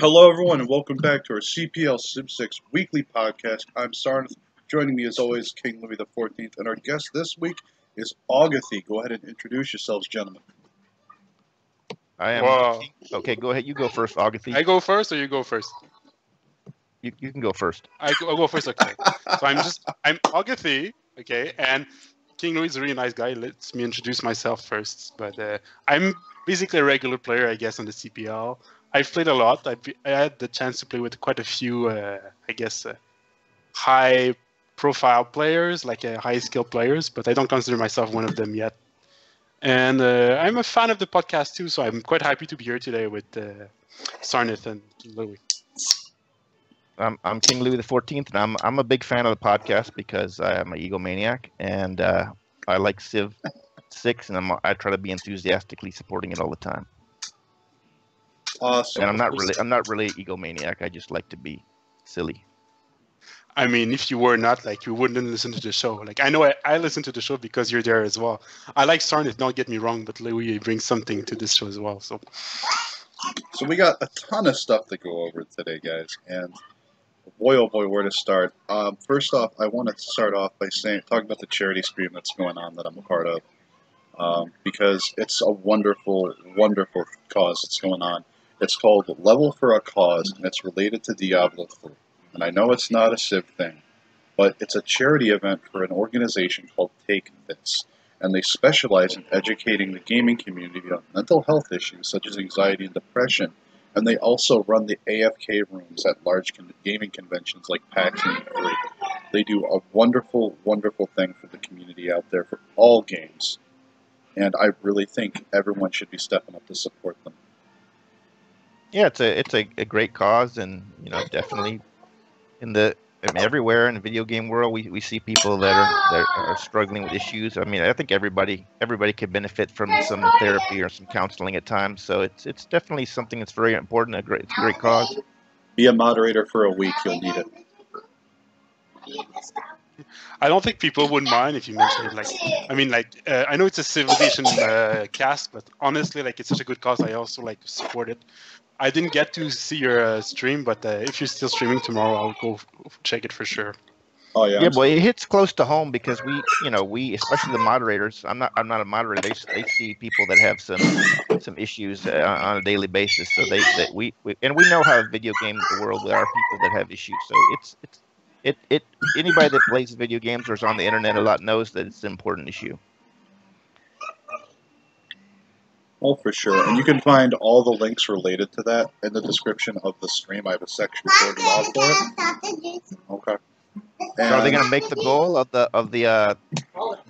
Hello, everyone, and welcome back to our CPL Civ 6 weekly podcast. I'm Sarnath. Joining me, as always, King Louis XIV, and our guest this week is Agathy. Go ahead and introduce yourselves, gentlemen. I am. Wow. Okay, go ahead. You go first, Agathy. I go first, or you go first? You, you can go first. I go, I'll go first. Okay. so I'm just I'm Agathy. Okay, and King Louis is a really nice guy. Lets me introduce myself first. But uh, I'm basically a regular player, I guess, on the CPL. I've played a lot. I've, I had the chance to play with quite a few, uh, I guess, uh, high-profile players, like uh, high-skill players. But I don't consider myself one of them yet. And uh, I'm a fan of the podcast too, so I'm quite happy to be here today with uh, Sarnith and King Louis. I'm, I'm King Louis XIV, and I'm I'm a big fan of the podcast because I am an egomaniac, and uh, I like Civ Six, and I'm, I try to be enthusiastically supporting it all the time. Awesome. And I'm not really I'm not really an egomaniac. I just like to be silly. I mean, if you were not, like, you wouldn't listen to the show. Like, I know I, I listen to the show because you're there as well. I like Sarnith, don't get me wrong, but Louis brings something to this show as well. So, So we got a ton of stuff to go over today, guys, and boy, oh boy, where to start? Um, first off, I want to start off by saying talking about the charity stream that's going on that I'm a part of, um, because it's a wonderful, wonderful cause that's going on. It's called Level for a Cause, and it's related to Diablo 3. And I know it's not a Civ thing, but it's a charity event for an organization called Take This and they specialize in educating the gaming community on mental health issues such as anxiety and depression. And they also run the AFK rooms at large con- gaming conventions like PAX and E3. They do a wonderful, wonderful thing for the community out there for all games. And I really think everyone should be stepping up to support them. Yeah, it's a it's a, a great cause, and you know definitely in the I mean, everywhere in the video game world, we, we see people that are that are struggling with issues. I mean, I think everybody everybody could benefit from some therapy or some counseling at times. So it's it's definitely something that's very important. A great it's a great cause. Be a moderator for a week, you'll need it. I don't think people would mind if you mention it. Like, I mean, like, uh, I know it's a Civilization uh, cast, but honestly, like, it's such a good cause. I also like to support it. I didn't get to see your uh, stream, but uh, if you're still streaming tomorrow, I'll go f- check it for sure. Oh yeah, Yeah, I'm boy, it hits close to home because we, you know, we, especially the moderators. I'm not, I'm not a moderator. They, they see people that have some, some issues uh, on a daily basis. So they, that we, we, and we know how video game the world there are people that have issues. So it's, it's, it, it, anybody that plays video games or is on the internet a lot knows that it's an important issue. Oh, for sure. And you can find all the links related to that in the description of the stream. I have a section sorted off for it. Okay. So are they going to make the goal of the, of the, uh,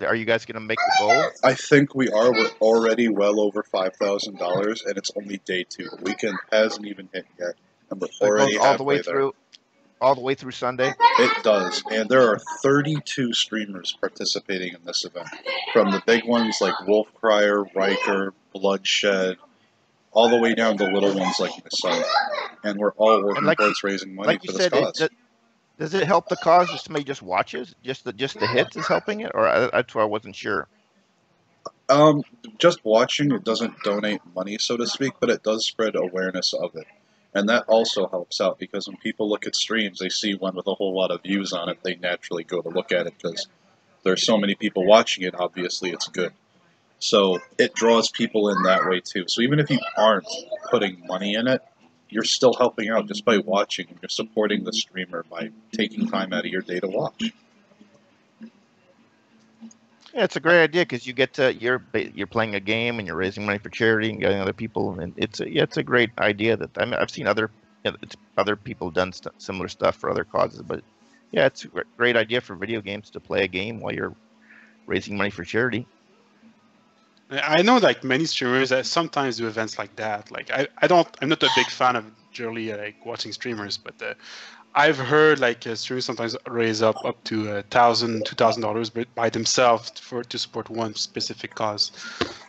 are you guys going to make the goal? I think we are. We're already well over five thousand dollars, and it's only day two. The weekend hasn't even hit yet, and we're So it already goes all the way through. there. All the way through Sunday. It does, and there are 32 streamers participating in this event, from the big ones like Wolf Crier, Riker, Bloodshed, all the way down to little ones like myself. And we're all working like- towards raising money like for this said, it, cause. does, does it help the cause if somebody just watches? Just the just the hits is helping it, or I, that's why I wasn't sure. Um, just watching it doesn't donate money, so to speak, but it does spread awareness of it. And that also helps out because when people look at streams, they see one with a whole lot of views on it, they naturally go to look at it because there's so many people watching it, obviously it's good. So it draws people in that way too. So even if you aren't putting money in it, you're still helping out just by watching you're supporting the streamer by taking time out of your day to watch. Yeah, it's a great idea because you get to you're you're playing a game and you're raising money for charity and getting other people, and it's a, yeah, it's a great idea. That I mean, I've seen other you know, other people done st- similar stuff for other causes, but yeah, it's a great idea for video games to play a game while you're raising money for charity. I know like many streamers that sometimes do events like that. Like I, I don't I'm not a big fan of generally uh, like watching streamers, but uh, I've heard like uh, streamers sometimes raise up up to a thousand, two thousand dollars by themselves for to support one specific cause.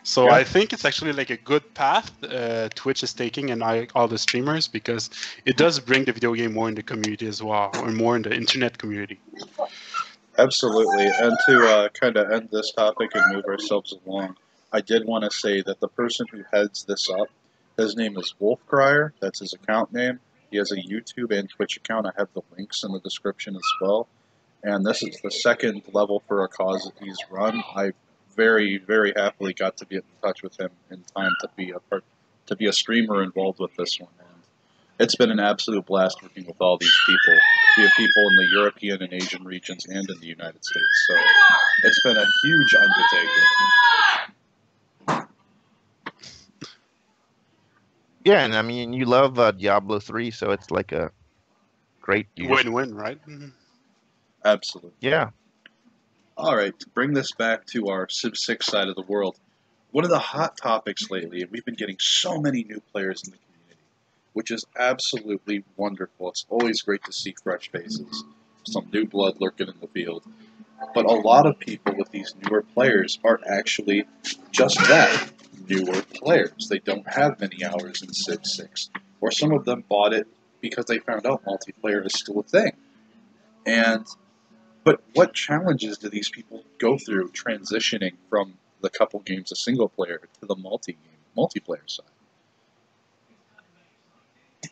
So Yeah. I think it's actually like a good path uh, Twitch is taking and I, all the streamers because it does bring the video game more in the community as well, or more in the internet community. Absolutely. And to uh, kind of end this topic and move ourselves along, I did want to say that the person who heads this up, his name is Wolf Crier. That's his account name. He has a YouTube and Twitch account. I have the links in the description as well. And this is the second level for a cause that he's run. I very, very happily got to be in touch with him in time to be a part, to be a streamer involved with this one. And it's been an absolute blast working with all these people. We have people in the European and Asian regions and in the United States. So it's been a huge undertaking. Yeah, and I mean, you love uh, Diablo three, so it's like a great Win-win, right? Mhm. Absolutely. Yeah, All right, to bring this back to our Civ 6 side of the world, one of the hot topics lately, and we've been getting so many new players in the community, which is absolutely wonderful. It's always great to see fresh faces, some new blood lurking in the field. But a lot of people with these newer players are actually just that newer players. They don't have many hours in Civ 6. Or some of them bought it because they found out multiplayer is still a thing. And but what challenges do these people go through transitioning from the couple games of single player to the multi game multiplayer side?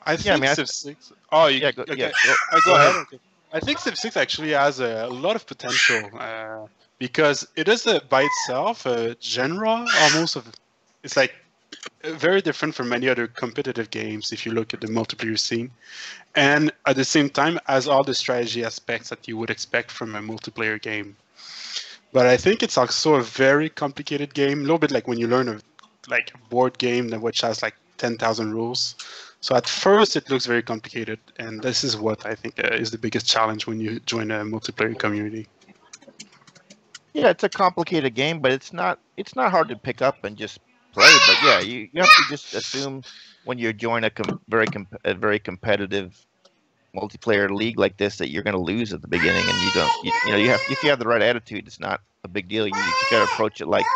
I think I mean, I- Civ 6. Oh, you, yeah, go, okay. yeah. Go, I go go ahead. Okay. I think Civ 6 actually has a, a lot of potential uh, because it is a, by itself a genre almost of. It's like uh, very different from many other competitive games if you look at the multiplayer scene, and at the same time has all the strategy aspects that you would expect from a multiplayer game. But I think it's also a very complicated game, a little bit like when you learn a like a board game that which has like ten thousand rules. So at first it looks very complicated, and this is what I think uh, is the biggest challenge when you join a multiplayer community. Yeah, it's a complicated game, but it's not it's not hard to pick up and just play. But yeah, you, you have to just assume when you join a com- very com- a very competitive multiplayer league like this that you're going to lose at the beginning, and you don't. You, you know, you have if you have the right attitude, it's not a big deal. You got to approach it like,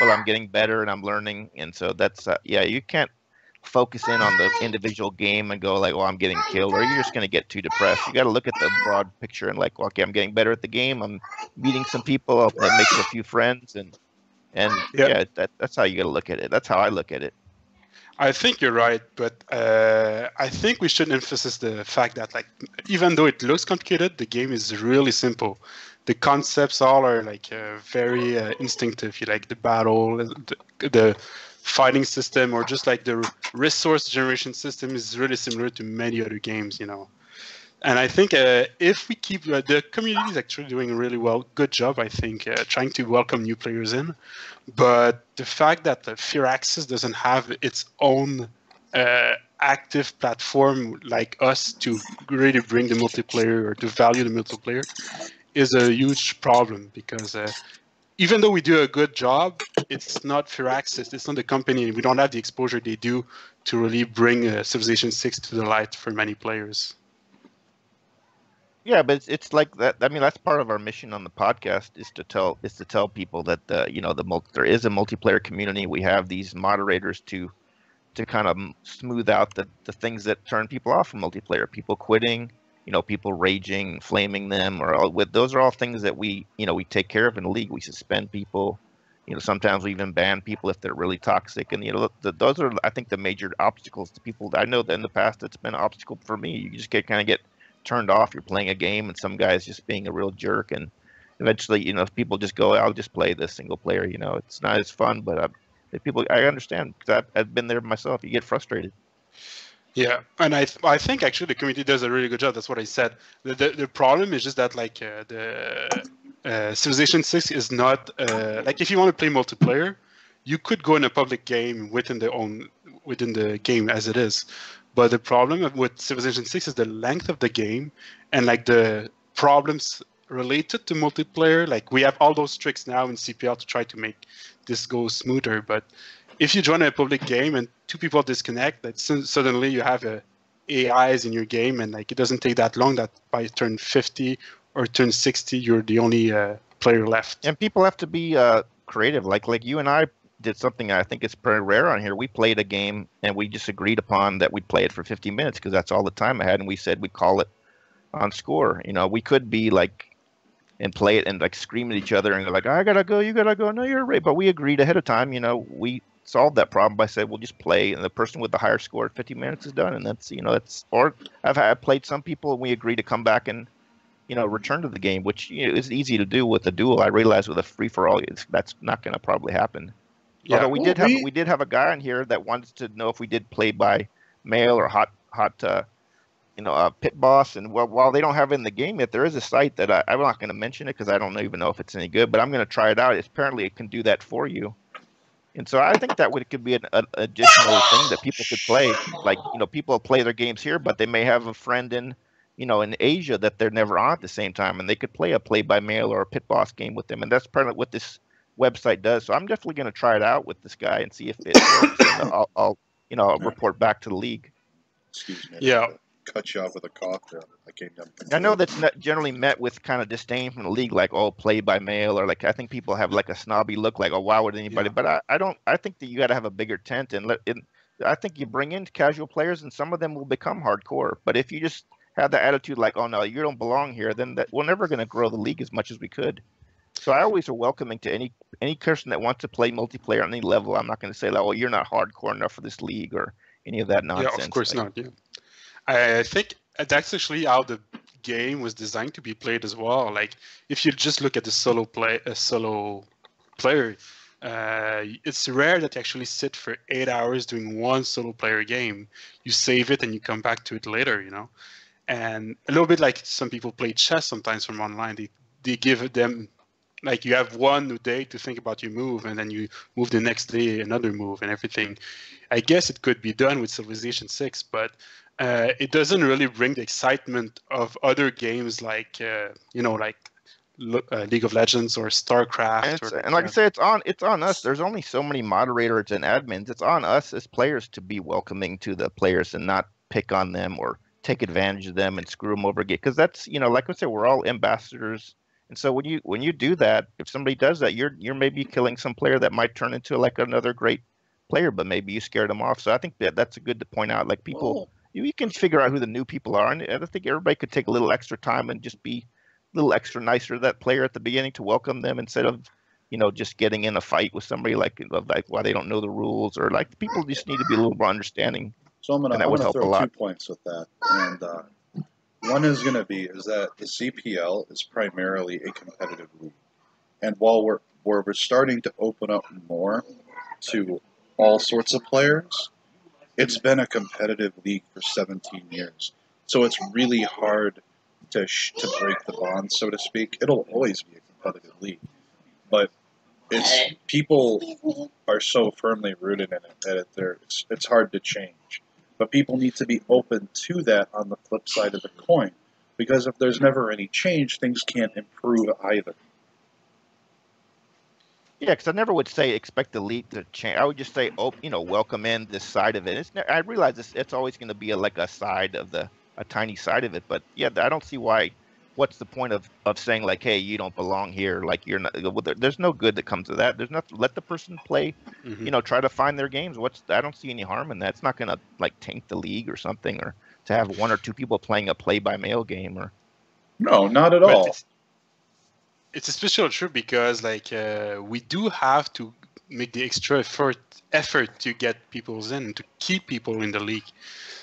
well, I'm getting better and I'm learning, and so that's uh, yeah. You can't focus in on the individual game and go like, well, I'm getting killed, or you're just going to get too depressed. You got to look at the broad picture and like, well, okay, I'm getting better at the game. I'm meeting some people, I'm making a few friends, and and Yeah. yeah, that, that's how you got to look at it. That's how I look at it. I think you're right, but uh, I think we should emphasize the fact that like even though it looks complicated, the game is really simple. The concepts all are like uh, very uh, instinctive. You like the battle, the, the fighting system, or just like the resource generation system is really similar to many other games. You know, and I think uh, if we keep uh, the community is actually doing really well, good job. I think uh, trying to welcome new players in, but the fact that the Firaxis doesn't have its own uh, active platform like us to really bring the multiplayer or to value the multiplayer is a huge problem because uh, even though we do a good job, it's not Firaxis, it's not the company, and we don't have the exposure they do to really bring uh, Civilization 6 to the light for many players. Yeah, but it's, it's like that. I mean, that's part of our mission on the podcast is to tell is to tell people that uh, you know the multi, there is a multiplayer community. We have these moderators to to kind of smooth out the, the things that turn people off from multiplayer. People quitting, you know, people raging, flaming them, or all, with those are all things that we you know we take care of in the league. We suspend people. You know, sometimes we even ban people if they're really toxic, and you know, the, those are I think the major obstacles to people. I know that in the past it's been an obstacle for me. You just get kind of get turned off. You're playing a game, and some guy's just being a real jerk, and eventually, you know, people just go, "I'll just play this single player." You know, it's not as fun, but uh, if people, I understand because I've, I've been there myself. You get frustrated. Yeah, and I th- I think actually the community does a really good job. That's what I said. The the, the problem is just that like uh, the uh, Civilization Six is not uh, like if you want to play multiplayer, you could go in a public game within the own within the game as it is. But the problem with Civilization Six is the length of the game and like the problems related to multiplayer. Like we have all those tricks now in CPL to try to make this go smoother, but if you join a public game and two people disconnect, that su- suddenly you have a AIs in your game, and like it doesn't take that long that by turn 50 or turn 60, you're the only uh, player left. And people have to be uh, creative. Like like you and I did something I think it's pretty rare on here. We played a game and we just agreed upon that we'd play it for 50 minutes because that's all the time I had, and we said we'd call it on score. You know, we could be like and play it and like scream at each other and like I gotta go, you gotta go, no you're right. But we agreed ahead of time. You know, we solved that problem by saying we'll just play, and the person with the higher score at 50 minutes is done, and that's you know that's. Or I've played some people, and we agree to come back and you know return to the game, which you know, is easy to do with a duel. I realize with a free for all, that's not going to probably happen. Yeah, Although we well, did have we, we did have a guy on here that wanted to know if we did play by mail or hot hot uh, you know, uh, Pit Boss, and well, while they don't have it in the game yet, there is a site that I, am not going to mention it because I don't even know if it's any good, but I'm going to try it out. It's, apparently, it can do that for you, and so I think that would could be an, an, additional thing that people could play. Like you know, people play their games here, but they may have a friend in you know in Asia that they're never on at the same time, and they could play a play by mail or a Pit Boss game with them, and that's part of what this website does. So I'm definitely going to try it out with this guy and see if it works. I'll, I'll, you know I'll report back to the league. Excuse me. Yeah cut you off with a cough there. I came down. I know that's generally met with kind of disdain from the league, like oh, play by mail, or like I think people have like a snobby look, like oh, why would anybody? Yeah. But I, I don't. I think that you got to have a bigger tent and let. It, I think you bring in casual players, and some of them will become hardcore. But if you just have the attitude like, oh no, you don't belong here, then that we're never going to grow the league as much as we could. So I always are welcoming to any any person that wants to play multiplayer on any level. I'm not going to say like, oh, you're not hardcore enough for this league or any of that nonsense. Yeah, of course like, not. Yeah. I think that's actually how the game was designed to be played as well. Like if you just look at the solo play, a solo player, uh, it's rare that you actually sit for eight hours doing one solo player game. You save it and you come back to it later, you know. And a little bit like some people play chess sometimes from online. They they give them like you have one day to think about your move and then you move the next day another move and everything. I guess it could be done with Civilization 6, but uh, it doesn't really bring the excitement of other games like uh, you know like uh, League of Legends or StarCraft. And, or, and like I say, it's on it's on us. There's only so many moderators and admins. It's on us as players to be welcoming to the players and not pick on them or take advantage of them and screw them over again. Because that's you know, like I said, we're all ambassadors. And so when you when you do that, if somebody does that, you're you're maybe killing some player that might turn into like another great player, but maybe you scared them off. So I think that that's a good to point out. Like people. Oh you can figure out who the new people are, and I think everybody could take a little extra time and just be a little extra nicer to that player at the beginning to welcome them instead of you know just getting in a fight with somebody like like why they don't know the rules or like people just need to be a little more understanding. So I'm gonna, I'm gonna throw two points with that, and uh, one is gonna be is that the CPL is primarily a competitive league, and while we're where we're starting to open up more to all sorts of players, it's been a competitive league for 17 years. So it's really hard to, sh- to break the bond, so to speak. It'll always be a competitive league. But it's people are so firmly rooted in it that it, it's, it's hard to change. But people need to be open to that on the flip side of the coin. Because if there's never any change, things can't improve either. Yeah, because I never would say expect the lead to change. I would just say, oh, you know, welcome in this side of it. It's I realize it's, it's always going to be a, like a side of the a tiny side of it, but yeah, I don't see why. What's the point of of saying like, hey, you don't belong here? Like you're not. There's no good that comes of that. There's nothing. Let the person play. Mm-hmm. You know, try to find their games. What's I don't see any harm in that. It's not going to like tank the league or something, or to have one or two people playing a play by mail game or. No, not at all it's especially true because like uh, we do have to make the extra effort effort to get people in to keep people in the league.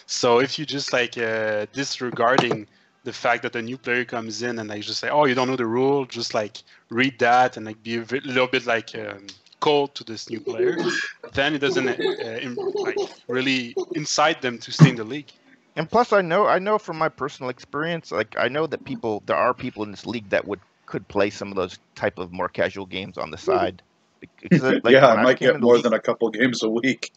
So if you just like uh, disregarding the fact that a new player comes in and they just say, "Oh, you don't know the rule," just like read that and like be a little bit like um, cold to this new player, then it doesn't uh, like really incite them to stay in the league. And plus, I know I know from my personal experience, like I know that people there are people in this league that would could play some of those type of more casual games on the side. Because, like, yeah, I might get more league, than a couple games a week.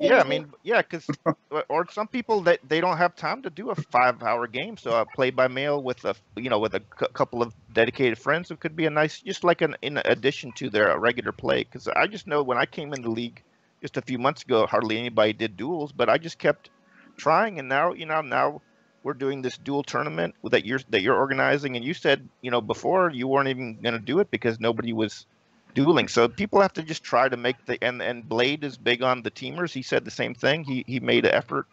Yeah, I mean, yeah, because uh, or some people that they, don't have time to do a five-hour game, so a play by mail with a you know with a c- couple of dedicated friends, it could be a nice, just like an in addition to their uh, regular play. Because I just know when I came in the league just a few months ago, hardly anybody did duels, but I just kept trying, and now you know now we're doing this duel tournament that you're that you're organizing, and you said you know before you weren't even going to do it because nobody was dueling. So people have to just try to make the and and Blade is big on the teamers. He said the same thing. He he made an effort.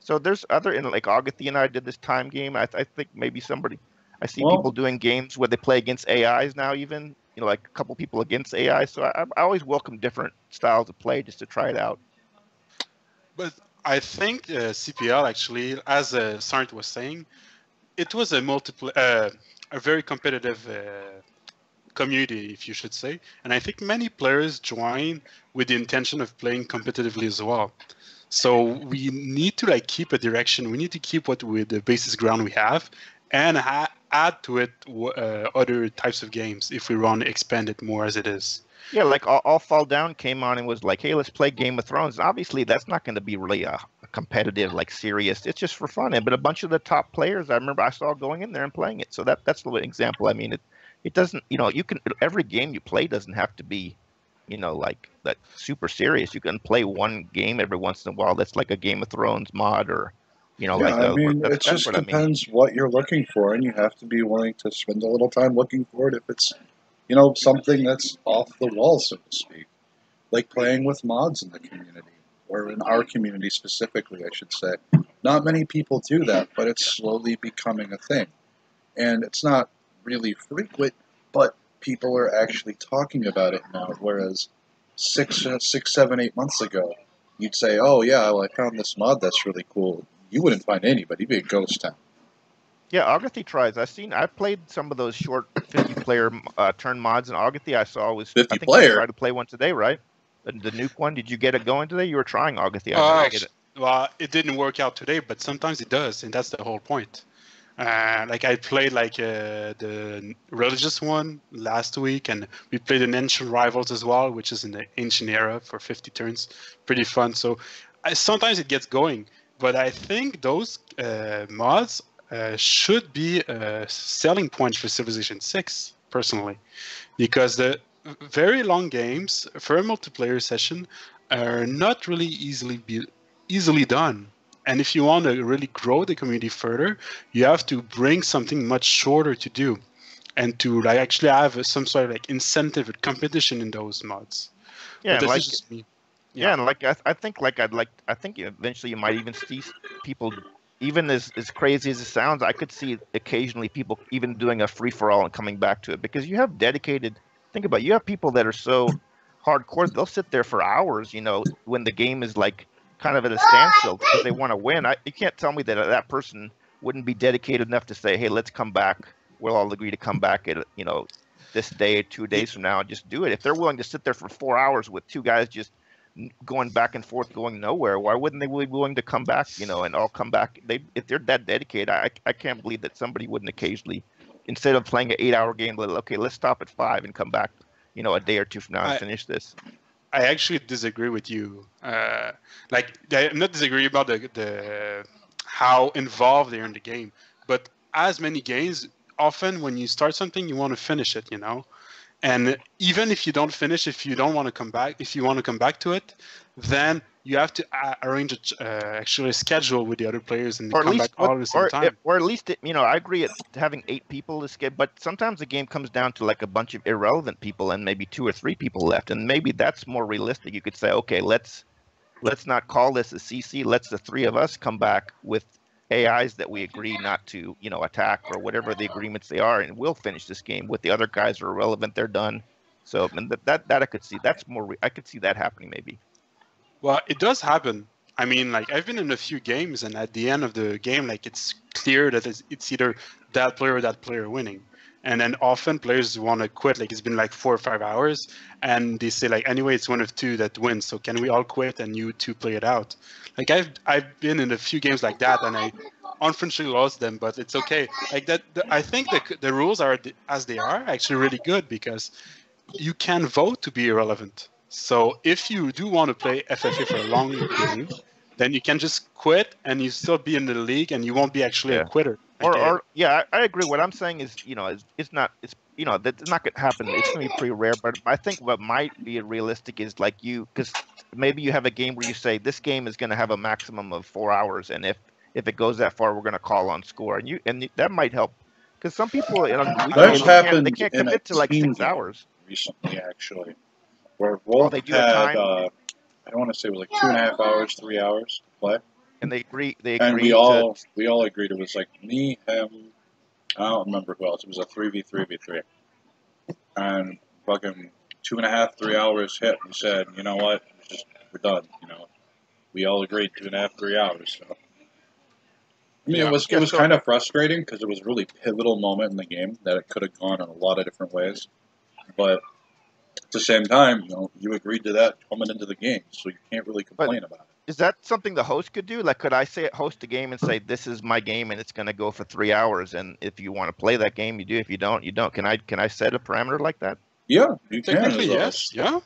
So there's other in like Agathy and I did this time game. I, I think maybe somebody I see well, people doing games where they play against AIs now even you know, like a couple people against AI. So I, I always welcome different styles of play just to try it out. But I think uh, CPL actually, as uh, Sarnt was saying, it was a multiple, uh, a very competitive uh, community, if you should say. And I think many players join with the intention of playing competitively as well. So we need to like keep a direction. We need to keep what with the basis ground we have, and ha- add to it uh, other types of games if we want to expand it more as it is. Yeah, like all, all, Fall Down came on and was like, "Hey, let's play Game of Thrones." Obviously, that's not going to be really a, competitive, like serious. It's just for fun. And but a bunch of the top players, I remember I saw going in there and playing it. So that that's the example. I mean, it it doesn't, you know, you can every game you play doesn't have to be, you know, like that super serious. You can play one game every once in a while. That's like a Game of Thrones mod or you know, yeah, like I mean, it just what depends I mean. what you're looking for, and you have to be willing to spend a little time looking for it if it's, you know, something that's off the wall, so to speak, like playing with mods in the community or in our community specifically, I should say. Not many people do that, but it's slowly becoming a thing, and it's not really frequent, but people are actually talking about it now. Whereas six, six, seven, eight months ago, you'd say, "Oh yeah, well, I found this mod that's really cool." you wouldn't find anybody. It'd be a ghost town. Yeah, Agathy tries. I've seen. I played some of those short fifty-player uh, turn mods, and Agathy I saw was fifty I think player. Tried to play one today, right? The, the nuke one. Did you get it going today? You were trying Agathy. I uh, it. Well, it didn't work out today, but sometimes it does, and that's the whole point. Like I played like uh, the religious one last week, and we played an ancient rivals as well, which is in the ancient era for 50 turns. Pretty fun. So I, sometimes it gets going but I think those uh, mods uh, should be a selling point for Civilization 6, personally, because the very long games for a multiplayer session are not really easily be easily done. And if you want to really grow the community further, you have to bring something much shorter to do, and to like actually have some sort of like incentive or competition in those mods. Yeah, like yeah, yeah and like I, I think like I'd like I think eventually you might even see people even as as crazy as it sounds, I could see occasionally people even doing a free for all and coming back to it because you have dedicated. Think about it, you have people that are so hardcore they'll sit there for hours. You know, when the game is like kind of at a standstill because they want to win. I, you can't tell me that that person wouldn't be dedicated enough to say, "Hey, let's come back. We'll all agree to come back at you know this day, two days from now, and just do it." If they're willing to sit there for four hours with two guys just going back and forth, going nowhere. Why wouldn't they be willing to come back? You know, and all come back. They if they're that dedicated, I I can't believe that somebody wouldn't occasionally, instead of playing an eight-hour game, okay, let's stop at five and come back. You know, a day or two from now and I, finish this. I actually disagree with you. Uh, like I'm not disagree about the the how involved they're in the game, but as many games, often when you start something, you want to finish it. You know, and even if you don't finish, if you don't want to come back, if you want to come back to it, then you have to uh, arrange a, uh, actually a schedule with the other players and or come least, back all at the same or, time. Or at least, it, you know, I agree at having eight people is good, but sometimes the game comes down to like a bunch of irrelevant people and maybe two or three people left, and maybe that's more realistic. You could say, okay, let's let's not call this a CC. Let's the three of us come back with AIs that we agree not to, you know, attack or whatever the agreements they are, and we'll finish this game. With the other guys are irrelevant, they're done. So and that, that that I could see. That's more. I could see that happening maybe. Well, it does happen. I mean, like I've been in a few games, and at the end of the game, like it's clear that it's, it's either that player or that player winning. And then often players want to quit like it's been like four or five hours and they say like anyway it's one of two that wins so can we all quit and you two play it out? Like i've i've been in a few games like that and i unfortunately lost them but it's okay. Like that the, i think the, the rules are as they are actually really good because you can vote to be irrelevant so if you do want to play ffa for a long game then you can just quit and you still be in the league and you won't be actually yeah. a quitter or, or uh, yeah, I, I, agree. What I'm saying is, you know, it's, it's not, it's you know, that's not going to happen. It's going to be pretty rare. But I think what might be realistic is like you, because maybe you have a game where you say this game is going to have a maximum of four hours, and if if it goes that far, we're going to call on score, and you and that might help. Because some people, you know, That's happened they can't commit to like six hours. Recently, actually, where Wolf oh, they do had, uh, I don't want to say it was like two and a half hours, three hours to play and they agree. They agreed. and we all to, we all agreed it was like me, him. I don't remember who else. It was a three v three v three. and fucking two and a half, three hours hit. We said, you know what, just we're done. You know, we all agreed two and a half, three hours. So. I mean, Yeah. it was Yeah, it was so- kind of frustrating because it was a really pivotal moment in the game that it could have gone in a lot of different ways. But at the same time, you know, you agreed to that coming into the game, so you can't really complain about it. Is that something the host could do? Like, could I say host a game and say this is my game and it's going to go for three hours, and if you want to play that game, you do. If you don't, you don't. Can I can I set a parameter like that? Yeah, you can. Technically, as yes. host. Yeah.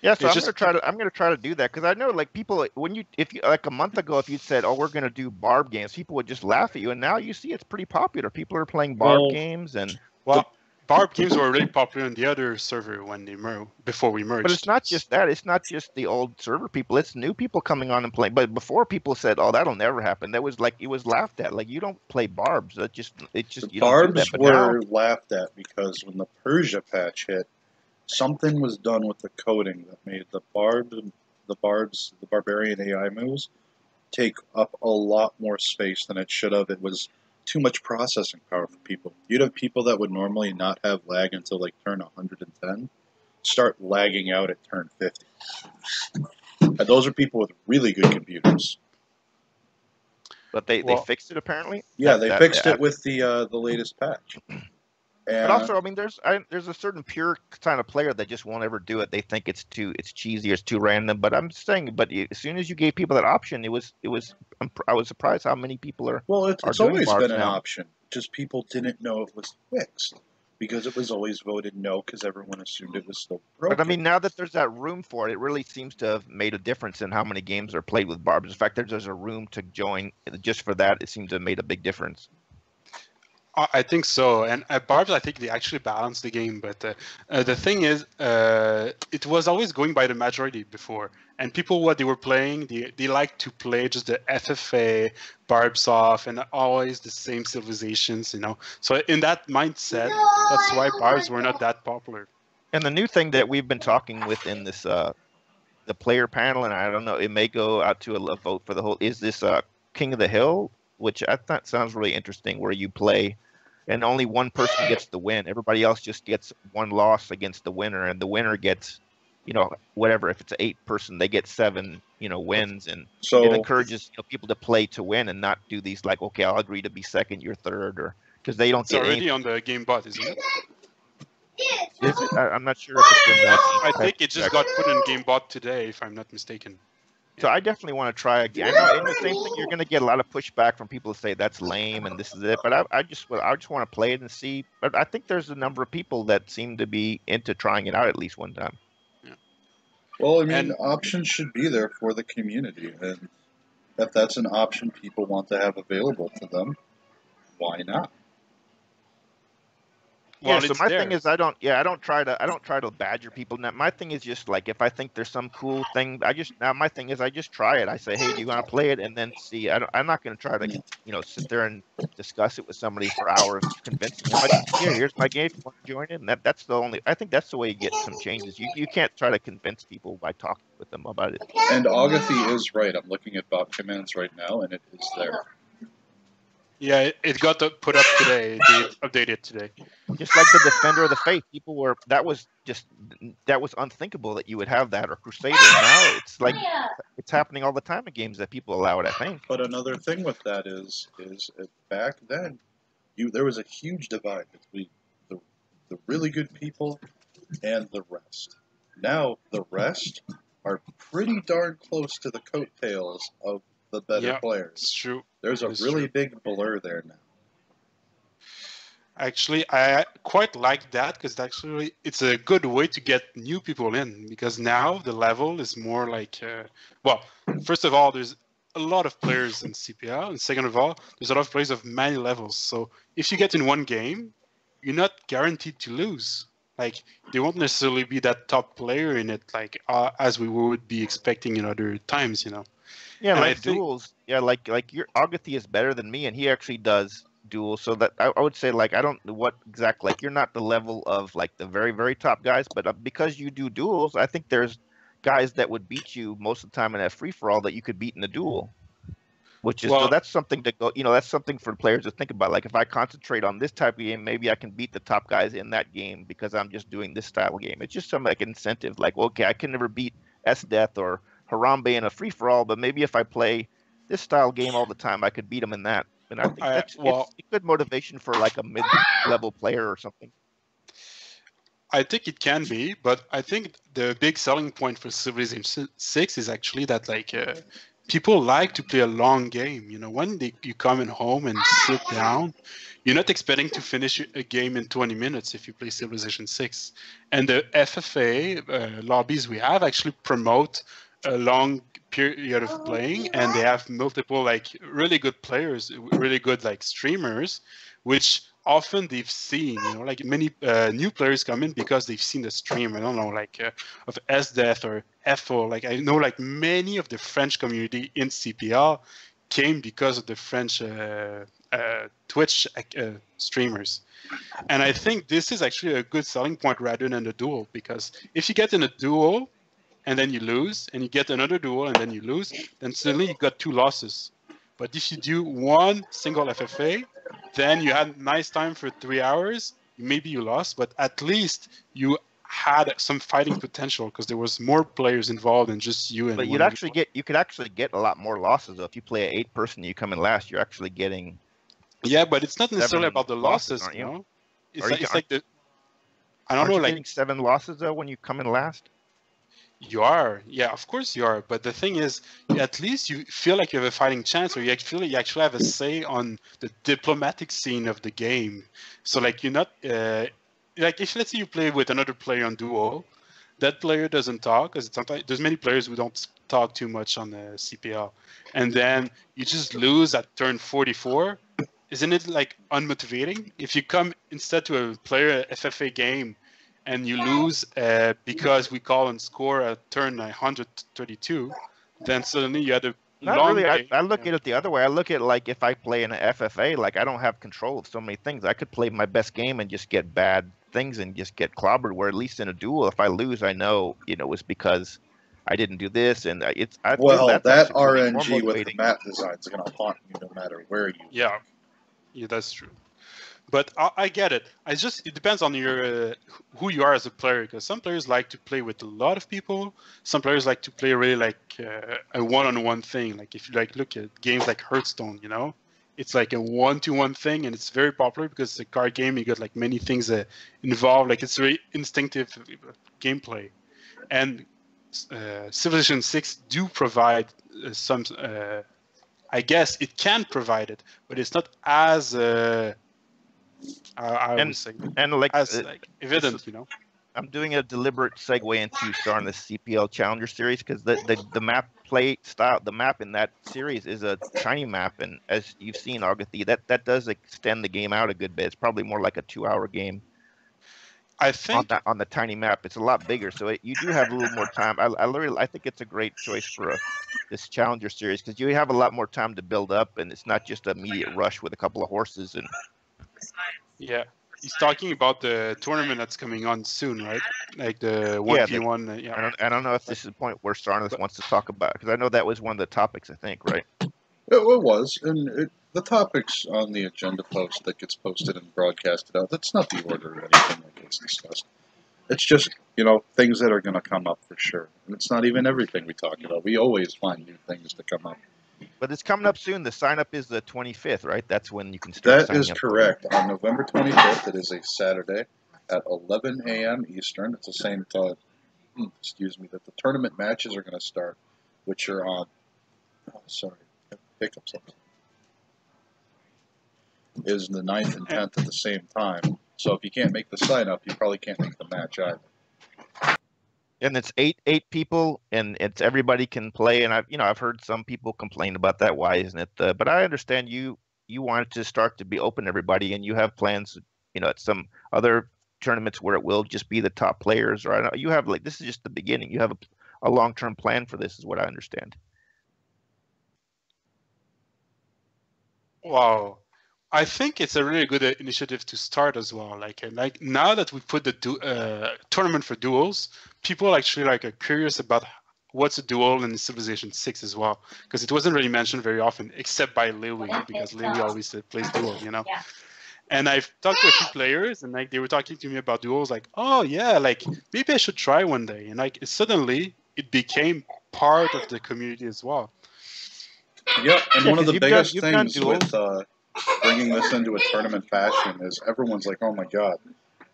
Yeah, so It's I'm just- gonna try to I'm gonna try to do that because I know like people when you if you like a month ago if you said oh we're gonna do barb games people would just laugh at you and now you see it's pretty popular people are playing barb Well, games and Well, Barb games were really popular on the other server when they merged before we merged. but it's not just that it's not just the old server people it's new people coming on and playing but before people said oh that'll never happen that was like it was laughed at like you don't play barbs that just it just The you don't do barbs that but now were laughed at because when the Persia patch hit, something was done with the coding that made the barb, the barbs, the barbarian AI moves take up a lot more space than it should have. It was too much processing power for people. You'd have people that would normally not have lag until like turn 110 start lagging out at turn 50. And those are people with really good computers. but they, Well- they fixed it apparently Yeah, That- they that- fixed that- it with the uh, the latest patch. And But also, I mean, there's I, there's a certain pure kind of player that just won't ever do it. They think it's too it's cheesy or it's too random. But I'm saying, but as soon as you gave people that option, it was it was I'm, I was surprised how many people are. Well, it's, are it's always been an now. option. Just people didn't know it was fixed because it was always voted no because everyone assumed it was still broken. But I mean, now that there's that room for it, it really seems to have made a difference in how many games are played with barbs. In fact, there's, there's a room to join just for that. It seems to have made a big difference. I think so. And uh, Barbs, I think they actually balanced the game. But uh, uh, the thing is, uh, it was always going by the majority before. And people, what they were playing, they, they like to play just the FFA, Barbs off, and always the same civilizations, you know. So in that mindset, that's why Barbs were not that popular. And the new thing that we've been talking with in this uh, the player panel, and I don't know, it may go out to a, a vote for the whole. Is this uh, King of the Hill, which I thought sounds really interesting, where you play, and only one person gets the win. Everybody else just gets one loss against the winner, and the winner gets, you know, whatever. If it's an eight person, they get seven, you know, wins, and so, it encourages you know, people to play to win and not do these like, okay, I'll agree to be second, you're third, or because they don't It's get any. already on the game bot, isn't it? Is it? I, I'm not sure if it's in that. I think it just got put in game bot today, if I'm not mistaken. So I definitely want to try again. I know, and the same thing. You're going to get a lot of pushback from people who say that's lame and this is it. But I, I just, I just want to play it and see. But I think there's a number of people that seem to be into trying it out at least one time. well, I mean, And- options should be there for the community, and if that's an option people want to have available to them, why not? Well, yeah. So my there. thing is, I don't. Yeah, I don't try to. I don't try to badger people. Now, my thing is just like if I think there's some cool thing, I just now my thing is I just try it. I say, hey, do you want to play it? And then see. I don't, I'm not going to try to, you know, sit there and discuss it with somebody for hours, convincing them. I just, here, here's my game. If you want to join it, and that, that's the only. I think that's the way you get some changes. You you can't try to convince people by talking with them about it. And Agathy is right. I'm looking at bot commands right now, and it is there. Yeah, it, it got to- put up today. They updated today. Just like the Defender of the Faith, people were that was just that was unthinkable that you would have that or Crusader. Now it's like it's happening all the time in games that people allow it. I think. But another thing with that is, is uh, back then, you there was a huge divide between the the really good people and the rest. Now the rest are pretty darn close to the coattails of the better Yeah. players. It's true. There's a It's really true. big blur there now. Actually, I quite like that because actually it's a good way to get new people in because now the level is more like, uh, well, first of all, there's a lot of players in CPL, and second of all, there's a lot of players of many levels. So if you get in one game, you're not guaranteed to lose. Like there won't necessarily be that top player in it, like uh, as we would be expecting in other times, you know. Yeah, And like duels. Yeah, like like your Agathy is better than me, and he actually does duels. So that I, I would say like I don't know what exact like you're not the level of like the very very top guys, but uh, because you do duels, I think there's guys that would beat you most of the time in that free for all that you could beat in a duel. which is Well- so that's something to go. You know, that's something for players to think about. Like if I concentrate on this type of game, maybe I can beat the top guys in that game because I'm just doing this style of game. It's just some like incentive. Like okay, I can never beat S Death or Harambe in a free for all, but maybe if I play this style game all the time, I could beat him in that. And I think I- that's well- good motivation for like a mid-level player or something. I think it can be, but I think the big selling point for Civilization Six is actually that like uh, people like to play a long game. You know, when they, you come in home and sit down, you're not expecting to finish a game in 20 minutes if you play Civilization Six. And the FFA uh, lobbies we have actually promote a long period of playing, and they have multiple like really good players, really good like streamers, which often they've seen, you know, like many uh, new players come in because they've seen the stream. I don't know, like uh, of SDeath or FO. Like I know, like many of the French community in CPL came because of the French uh, uh, Twitch uh, streamers. And I think this is actually a good selling point rather than a duel because if you get in a duel and then you lose, and you get another duel and then you lose, then suddenly you got two losses. But if you do one single FFA, then you had nice time for three hours. Maybe you lost, but at least you had some fighting potential because there was more players involved than just you and. But you'd actually get you could actually get a lot more losses though. If you play an eight person, you come in last, you're actually getting. Yeah, but it's not necessarily about the losses, losses, you you? know. It's like you- it's like the. I don't know, like getting seven losses though when you come in last. You are, yeah, of course you are. But the thing is, at least you feel like you have a fighting chance, or you actually you actually have a say on the diplomatic scene of the game. So, like, you're not, uh, like, if let's say you play with another player on duo, that player doesn't talk, because sometimes there's many players who don't talk too much on the CPL, and then you just lose at turn 44. Isn't it like unmotivating? If you come instead to a player FFA game and you lose uh, because we call and score a turn 132, then suddenly you had a Not long really. I. I look Yeah. at it the other way. I look at like if I play in an FFA, like I don't have control of so many things. I could play my best game and just get bad things and just get clobbered. Where at least in a duel, if I lose, I know you know it's because I didn't do this, and it's I Well, that's that actually really more RNG with the motivating. map design is going to haunt you no matter where you. Yeah, yeah, that's true. But I, I get it. I just it depends on your uh, who you are as a player. Because some players like to play with a lot of people. Some players like to play really like uh, a one-on-one thing. Like if you like look at games like Hearthstone, you know, it's like a one-to-one thing, and it's very popular because it's a card game. You got like many things that involve. Like it's very instinctive gameplay, and uh, Civilization Six do provide uh, some. Uh, I guess it can provide it, but it's not as uh, I, I And- would say And like as uh, like evident, you know. I'm doing a deliberate segue into starting the CPL Challenger Series because the, the the map play style, the map in that series is a tiny map, and as you've seen, Agatha, that that does extend the game out a good bit. It's probably more like a two-hour game I on think that on the tiny map. It's a lot bigger, so it, you do have a little more time. I, I really, I think it's a great choice for a, this Challenger Series because you have a lot more time to build up, and it's not just an immediate rush with a couple of horses and yeah. He's talking about the tournament that's coming on soon, right? Like the one v one. uh, Yeah. I don't, I don't know if this is the point where Starnus wants to talk about because I know that was one of the topics. I think right. It, it was, and it, the topics on the agenda post that gets posted and broadcasted out. That's not the order or anything that gets discussed. It's just you know things that are going to come up for sure, and it's not even everything we talk about. We always find new things to come up. But it's coming up soon. The sign up is the 25th, right? That's when you can start. That up. correct. On November 25th, it is a Saturday at 11 a.m. Eastern. It's the same time, hmm, excuse me, that the tournament matches are going to start, which are on, oh, sorry, hiccups. Is the 9th and 10th at the same time. So if you can't make the sign up, you probably can't make the match either. And it's eight eight people, and it's everybody can play. And I've you know I've heard some people complain about that. Why isn't it? But I understand you you want it to start to be open to everybody, and you have plans. You know, at some other tournaments where it will just be the top players, or I know you have like this is just the beginning. You have a, a long term plan for this, is what I understand. Wow. I think it's a really good uh, initiative to start as well. Like, uh, like now that we put the du- uh, tournament for duels, people actually like are curious about what's a duel in Civilization Six as well, because it wasn't really mentioned very often, except by Lily, because Lily always plays duel, you know. Yeah. And I've talked to a few players, and like they were talking to me about duels, like, oh yeah, like maybe I should try one day, and like suddenly it became part of the community as well. Yeah, and Yeah, one of the biggest you've done things with uh, bringing this into a tournament fashion is everyone's like, "Oh my god,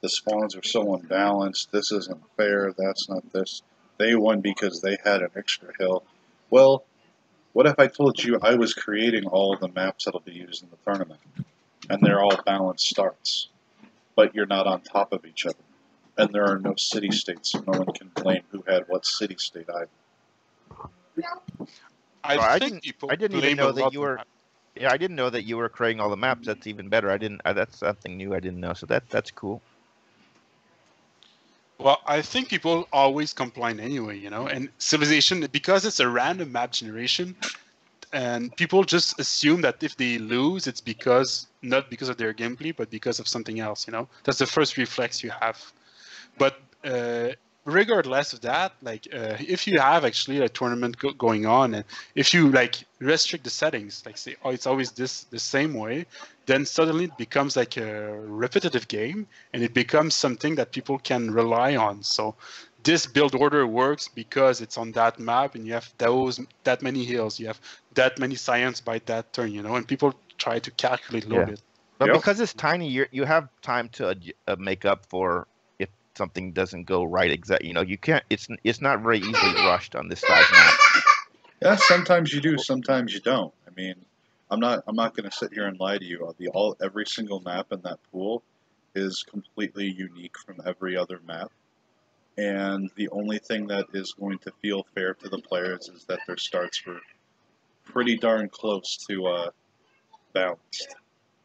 the spawns are so unbalanced. This isn't fair. That's not this." They won because they had an extra hill. Well, what if I told you I was creating all the maps that'll be used in the tournament, and they're all balanced starts, but you're not on top of each other, and there are no city states, so no one can blame who had what city state either. I Well, I think didn't- people I didn't blame even know that you were- that. Yeah, I didn't know that you were creating all the maps. That's even better. I didn't. That's something new I didn't know. So that that's cool. Well, I think people always complain anyway, you know, and Civilization, because it's a random map generation, and people just assume that if they lose, it's because, not because of their gameplay, but because of something else, you know? That's the first reflex you have. But uh, regardless of that, like, uh, if you have actually a tournament go- going on, and if you, like, restrict the settings, like, say, oh, it's always this the same way, then suddenly it becomes like a repetitive game and it becomes something that people can rely on. So this build order works because it's on that map and you have those that many hills, you have that many science by that turn, you know, and people try to calculate a little Yeah. bit. But Yep. because it's tiny, you you have time to uh, make up for if something doesn't go right. Exactly. You know, you can't. It's it's not very easily rushed on this size map. Yeah, sometimes you do, sometimes you don't. I mean, I'm not I'm not going to sit here and lie to you. The all every single map in that pool is completely unique from every other map. And the only thing that is going to feel fair to the players is that their starts were pretty darn close to uh, balanced.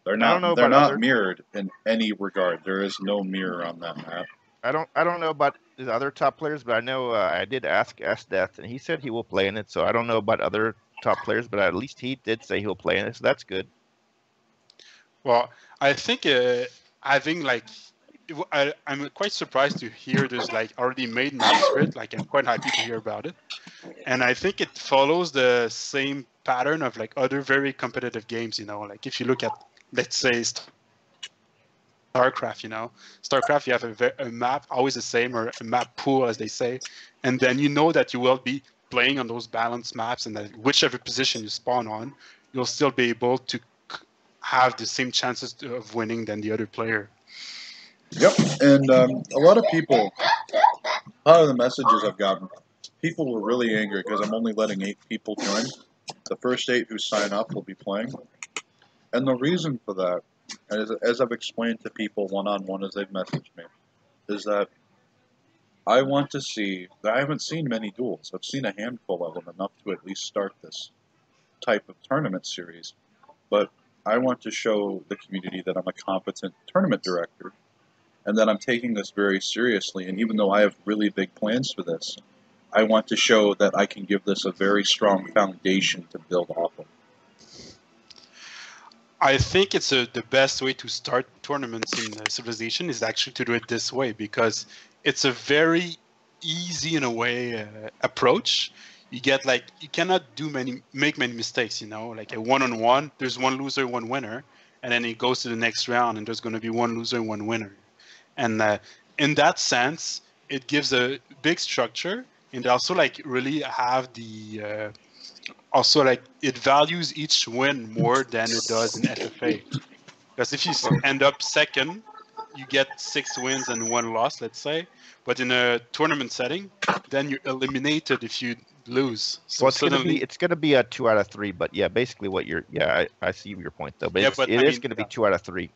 They're don't they're not other- mirrored in any regard. There is no mirror on that map. I don't I don't know about the other top players, but I know uh, I did ask S Death, and he said he will play in it. So I don't know about other top players, but at least he did say he'll play in it. So that's good. Well, I think uh, having like, it w- I, am quite surprised to hear there's like already made map script. Like I'm quite happy to hear about it, and I think it follows the same pattern of like other very competitive games. You know, like if you look at let's say StarCraft, you know, StarCraft, you have a, a map always the same or a map pool as they say, and then you know that you will be playing on those balanced maps, and that whichever position you spawn on, you'll still be able to have the same chances of winning than the other player. Yep, and um, a lot of people, a lot of the messages I've gotten, people were really angry because I'm only letting eight people join. The first eight who sign up will be playing, and the reason for that, as, as I've explained to people one on one as they've messaged me, is that I want to see. I haven't seen many duels. I've seen a handful of them, enough to at least start this type of tournament series. But I want to show the community that I'm a competent tournament director and that I'm taking this very seriously. And even though I have really big plans for this, I want to show that I can give this a very strong foundation to build off of. I think it's a, the best way to start tournaments in uh, Civilization is actually to do it this way because it's a very easy in a way uh, approach. You get like you cannot do many make many mistakes. You know, like a one on one, there's one loser, one winner, and then it goes to the next round, and there's going to be one loser one winner. And uh, in that sense, it gives a big structure, and also like really have the uh, also like it values each win more than it does in FFA. Because if you end up second, you get six wins and one loss, let's say. But in a tournament setting, then you're eliminated if you lose. So well, it's gonna be it's gonna be a two out of three. But yeah, basically what you're yeah I, I see your point though. But, Yeah, but it I is mean- gonna be two out of three.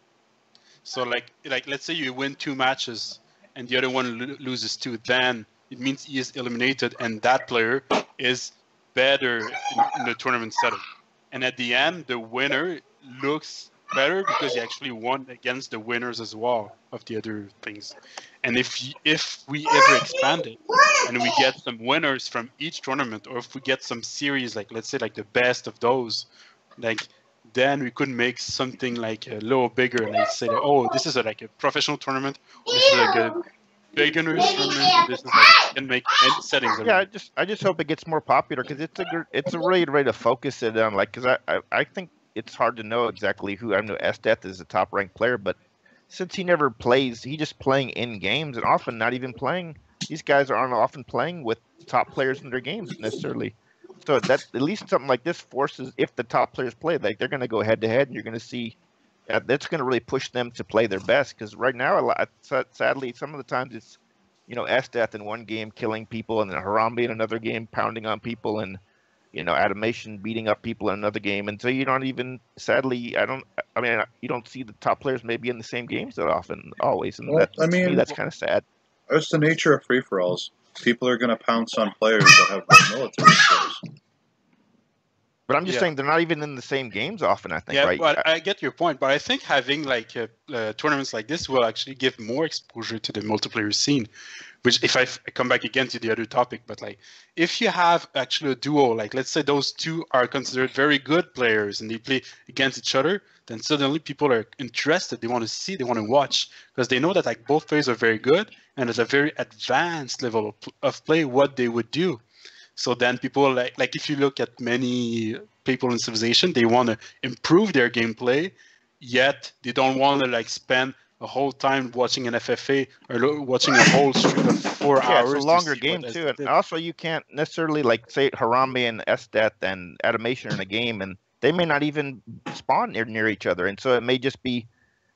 so like like let's say you win two matches and the other one lo- loses two, then it means he is eliminated, and that player is better in, in the tournament setting. And at the end, the winner looks better because he actually won against the winners as well of the other things. And if if we ever expand it and we get some winners from each tournament, or if we get some series like let's say like the best of those, like then we could make something like a little bigger, and like say, oh, this is a, like a professional tournament, this is like a beginners tournament. This is can make any settings. Yeah, I just I just hope it gets more popular because it's a gr- it's a really way to focus it on like because I, I I think it's hard to know exactly who I know Esteth is a top ranked player, but since he never plays, he just playing in games and often not even playing. These guys aren't often playing with top players in their games necessarily. So that at least something like this forces if the top players play, like they're going to go head to head, and you're going to see Uh, that's going to really push them to play their best. Because right now, a lot, sadly, some of the times it's you know Esteth in one game killing people, and then Harambe in another game pounding on people, and you know Animation beating up people in another game, and so you don't even sadly, I don't, I mean, you don't see the top players maybe in the same games that often, always, and Well, that, I to me, mean- that's kind of sad. That's the nature of free for alls. People are going to pounce on players that have military skills. But I'm just Yeah. saying they're not even in the same games often. I think, Yeah, right? but I get your point. But I think having like uh, uh, tournaments like this will actually give more exposure to the multiplayer scene. Which, if I come back again to the other topic, but like if you have actually a duo, like let's say those two are considered very good players and they play against each other, then suddenly people are interested. They want to see, they want to watch because they know that like both players are very good and at a very advanced level of, of play what they would do. So then people like like if you look at many people in Civilization, they want to improve their gameplay, yet they don't want to like spend a whole time watching an FFA or watching a whole stream of four yeah, hours. it's a longer see game too, and also you can't necessarily like say Harambe and Estet and Animation in a game, and they may not even spawn near near each other, and so it may just be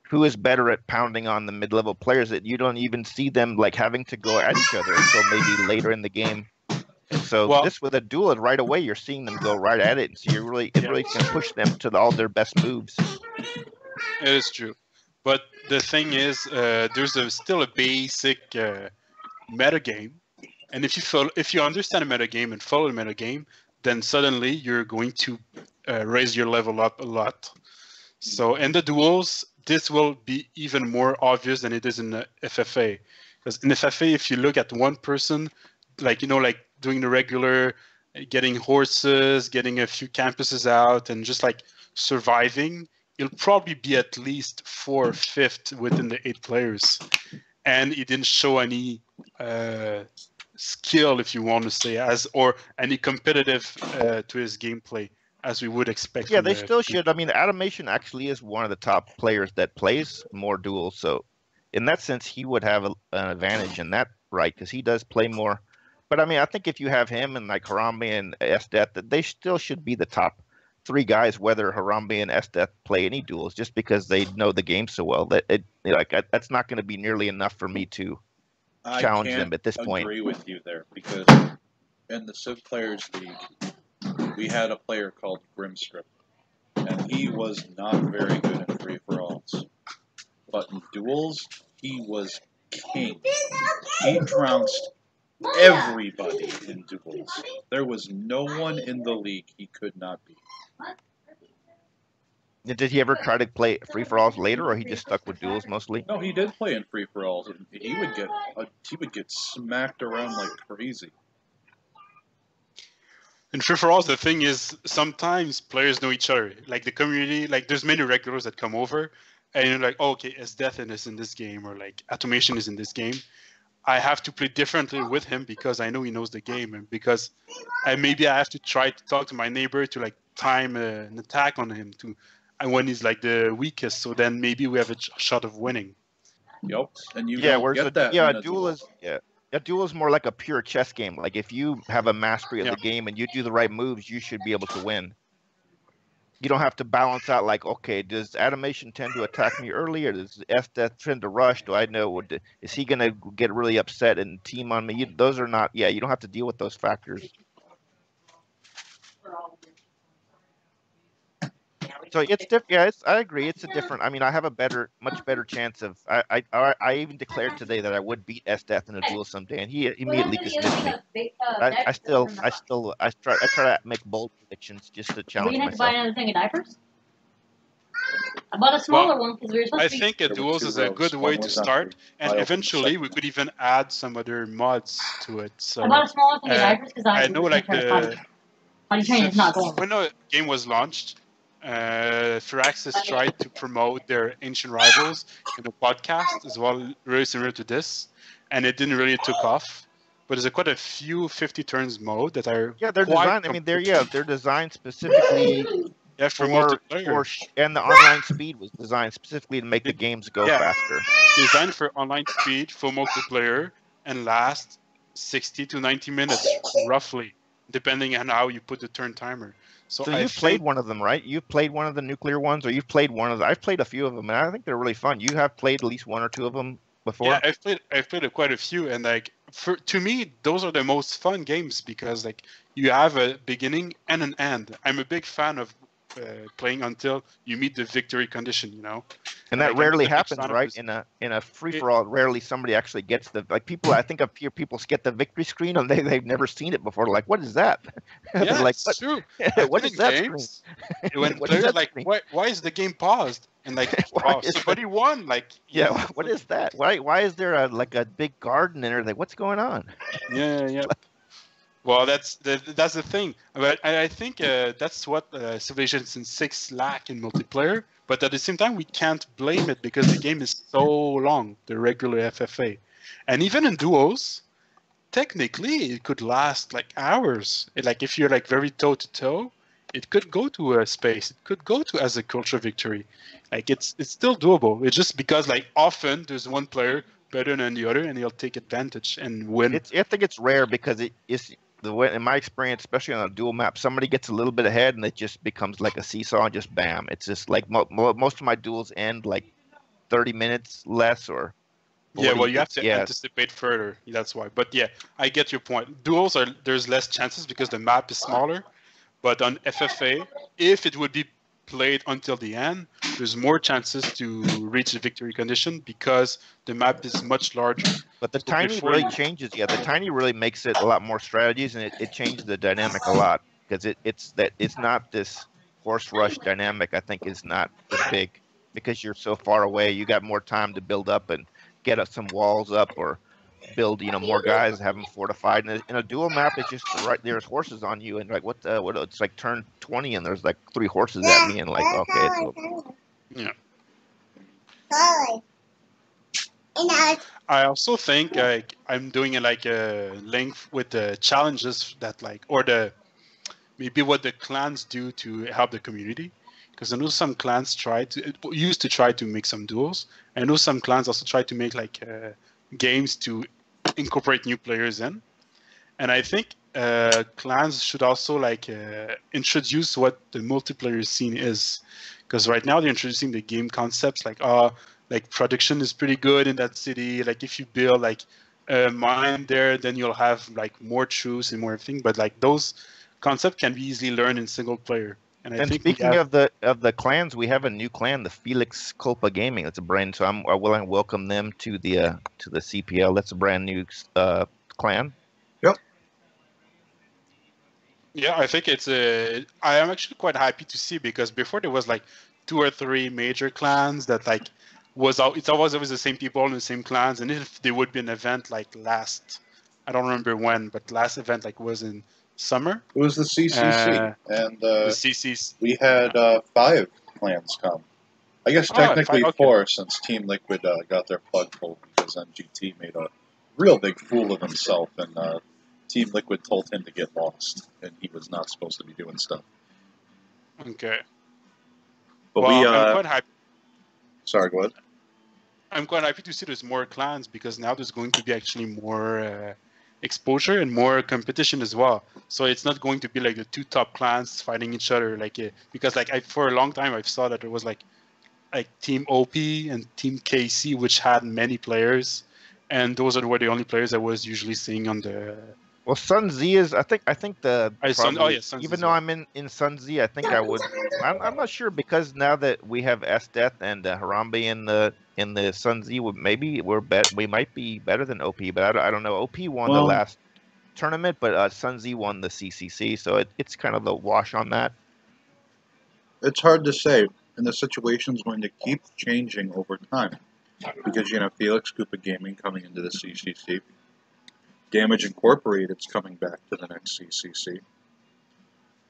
who is better at pounding on the mid-level players that you don't even see them like having to go at each other until maybe later in the game. And so Well- this with a duel, right away you're seeing them go right at it, so you're really it Yeah. really can push them to the, all their best moves. It is true, but the thing is, uh, there's a, still a basic uh, meta game, and if you follow, if you understand a meta game and follow the meta game, then suddenly you're going to uh, raise your level up a lot. So in the duels, this will be even more obvious than it is in the FFA, because in FFA, if you look at one person, like you know, like doing the regular, uh, getting horses, getting a few campuses out, and just like surviving he'll probably be at least four or fifth within the eight players. And he didn't show any uh, skill, if you want to say, as or any competitive uh, to his gameplay as we would expect. Yeah, they the- still should. I mean, Animation actually is one of the top players that plays more duels. So, in that sense, he would have a, an advantage in that right because he does play more. But I mean, I think if you have him and like Harambe and Estet, that they still should be the top three guys, whether Harambe and Estet play any duels, just because they know the game so well. That it like I- that's not going to be nearly enough for me to I challenge them at this point. I agree with you there because in the Civ Players League, we had a player called Grimstrip, and he was not very good in free for alls. But in duels, he was king. He trounced everybody in duels. There was no one in the league he could not beat. Did he ever try to play free for alls later, or he just stuck with duels mostly? No, he did play in free for alls, and he would get uh, he would get smacked around like crazy. In free for alls, the thing is sometimes players know each other. Like the community, like there's many regulars that come over, and you're like, oh, okay, it's Death is in this game, or like Automation is in this game. I have to play differently with him because I know he knows the game, and because I maybe I have to try to talk to my neighbor to like time uh, an attack on him to, and when he's like the weakest, so then maybe we have a ch- shot of winning. Yep, and you yeah, don't get a, that. yeah, in a duel is yeah. A duel is more like a pure chess game. Like if you have a mastery of Yeah. the game and you do the right moves, you should be able to win. You don't have to balance out like, okay, does animation tend to attack me early, or does Estet tend to rush? Do I know? would- Is he gonna get really upset and team on me? You, those are not. Yeah, you don't have to deal with those factors. So it's different. Yeah, it's, I agree. It's a different. I mean, I have a better, much better chance of. I, I, I, I even declared today that I would beat Esdeath in a duel someday, and he immediately dismissed me. I, I still, I still, I try, I try to make bold predictions just to Are we challenge gonna have to buy another thing of diapers? I bought a smaller one because we were supposed I to be. think a There were duels is a good way to start, and eventually we could even add some other mods to it. So I bought a smaller thing of uh, diapers because I, I know like potty the potty training is not going. when the game was launched, uh, Firaxis tried to promote their ancient rivals in a podcast as well, very similar to this, and it didn't really took off. But there's a, quite a few 50 turns mode that are Yeah, they're designed. I mean, they're yeah, they're designed specifically yeah, for, for, for and the online speed was designed specifically to make the games go Yeah. faster. designed for online speed, for multiplayer, and last 60 to 90 minutes, roughly, depending on how you put the turn timer. So, So you've played one of them, right? You've played one of the nuclear ones, or you've played one of the. I've played a few of them, and I think they're really fun. You have played at least one or two of them before. Yeah, I've played I've played quite a few, and like for to me, those are the most fun games because like you have a beginning and an end. I'm a big fan of uh, playing until you meet the victory condition. You know, and that I'm rarely happens, right? In a in a free for all, rarely somebody actually gets the like people. I think a few people get the victory screen, and they they've never seen it before. Like, what is that? Yeah, like, what, true. what is that screen? games When What players that like, why, why is the game paused? And like, wow, somebody won. Like, Yeah, know, what is that? Why why is there a like a big garden in there like What's going on? Yeah, yeah. Well, that's the, that's the thing. But I, I think uh, that's what uh, Civilization Six lack in multiplayer. But at the same time, we can't blame it because the game is so long, the regular FFA, and even in duos, technically it could last like hours. Like if you're like very toe to toe, it could go to a space. It could go to as a culture victory. Like it's it's still doable. It's just because like often there's one player better than the other, and he'll take advantage and win. It's I think it's rare because it is the way in my experience, especially on a duel map, somebody gets a little bit ahead and it just becomes like a seesaw and just bam. It's just like mo- mo- most of my duels end like thirty minutes less or. Yeah, well, you have to yeah. anticipate further. That's why. But yeah, I get your point. Duels are there's less chances because the map is smaller. But on FFA, if it would be played until the end, there's more chances to reach the victory condition because the map is much larger. But the So tiny really you- changes. Yeah, the tiny really makes it a lot more strategies, and it, it changes the dynamic a lot because it, it's that it's not this horse rush dynamic. I think is not as big because you're so far away. You got more time to build up and get up some walls up or build you know more guys, have them fortified. And in a duel map, it's just right there's horses on you, and like what the, what it's like turn twenty, and there's like three horses at me, and like okay, it's over. Yeah. Sorry. And I I also think like I'm doing a, like a link with the challenges that like or the maybe what the clans do to help the community because I know some clans try to used to try to make some duels. I know some clans also try to make like uh, games to incorporate new players in, and I think uh, clans should also like uh, introduce what the multiplayer scene is. Because right now they're introducing the game concepts like uh like production is pretty good in that city. Like if you build like a mine there then you'll have like more troops and more everything. But like those concepts can be easily learned in single player and i And think speaking have, of the of the clans, we have a new clan, the Felix Copa Gaming. That's a brand. So I'm I will welcome them to the uh, to the CPL. That's a brand new uh, clan. Yep. Yeah i think it's a i am actually quite happy to see because before there was like two or three major clans that like was al- it's always always the same people in the same clans and if there would be an event like last i don't remember when but last event like was in summer It was the CCC, Uh, and the uh, cc's we had uh, five clans come. I guess Oh, technically okay. four, since Team Liquid uh, got their plug pulled because MGT made a real big fool of himself, and uh, Team Liquid told him to get lost, and he was not supposed to be doing stuff. okay But well, we, I'm uh, quite happy. sorry, go ahead. I'm quite happy to see there's more clans because now there's going to be actually more uh, exposure and more competition as well. So it's not going to be like the two top clans fighting each other, like uh, because like I, for a long time I saw that there was like like Team OP and Team KC, which had many players, and those are were the only players I was usually seeing on the. Well, Sun Z is. I think. I think the. I Sun- oh, probably- yeah, Sun Z even as though well. I'm in in Sun Z, I think I would. I'm, I'm not sure because now that we have S Death and uh, Harambe in the in the Sun Z, maybe we're bet we might be better than OP, but I don't, I don't know. OP won the last tournament, but uh, Sun Z won the CCC, so it, it's kind of the wash on that. It's hard to say, and the situation's going to keep changing over time. Because, you know, Felix Koopa Gaming coming into the CCC, Damage Incorporated's coming back to the next CCC.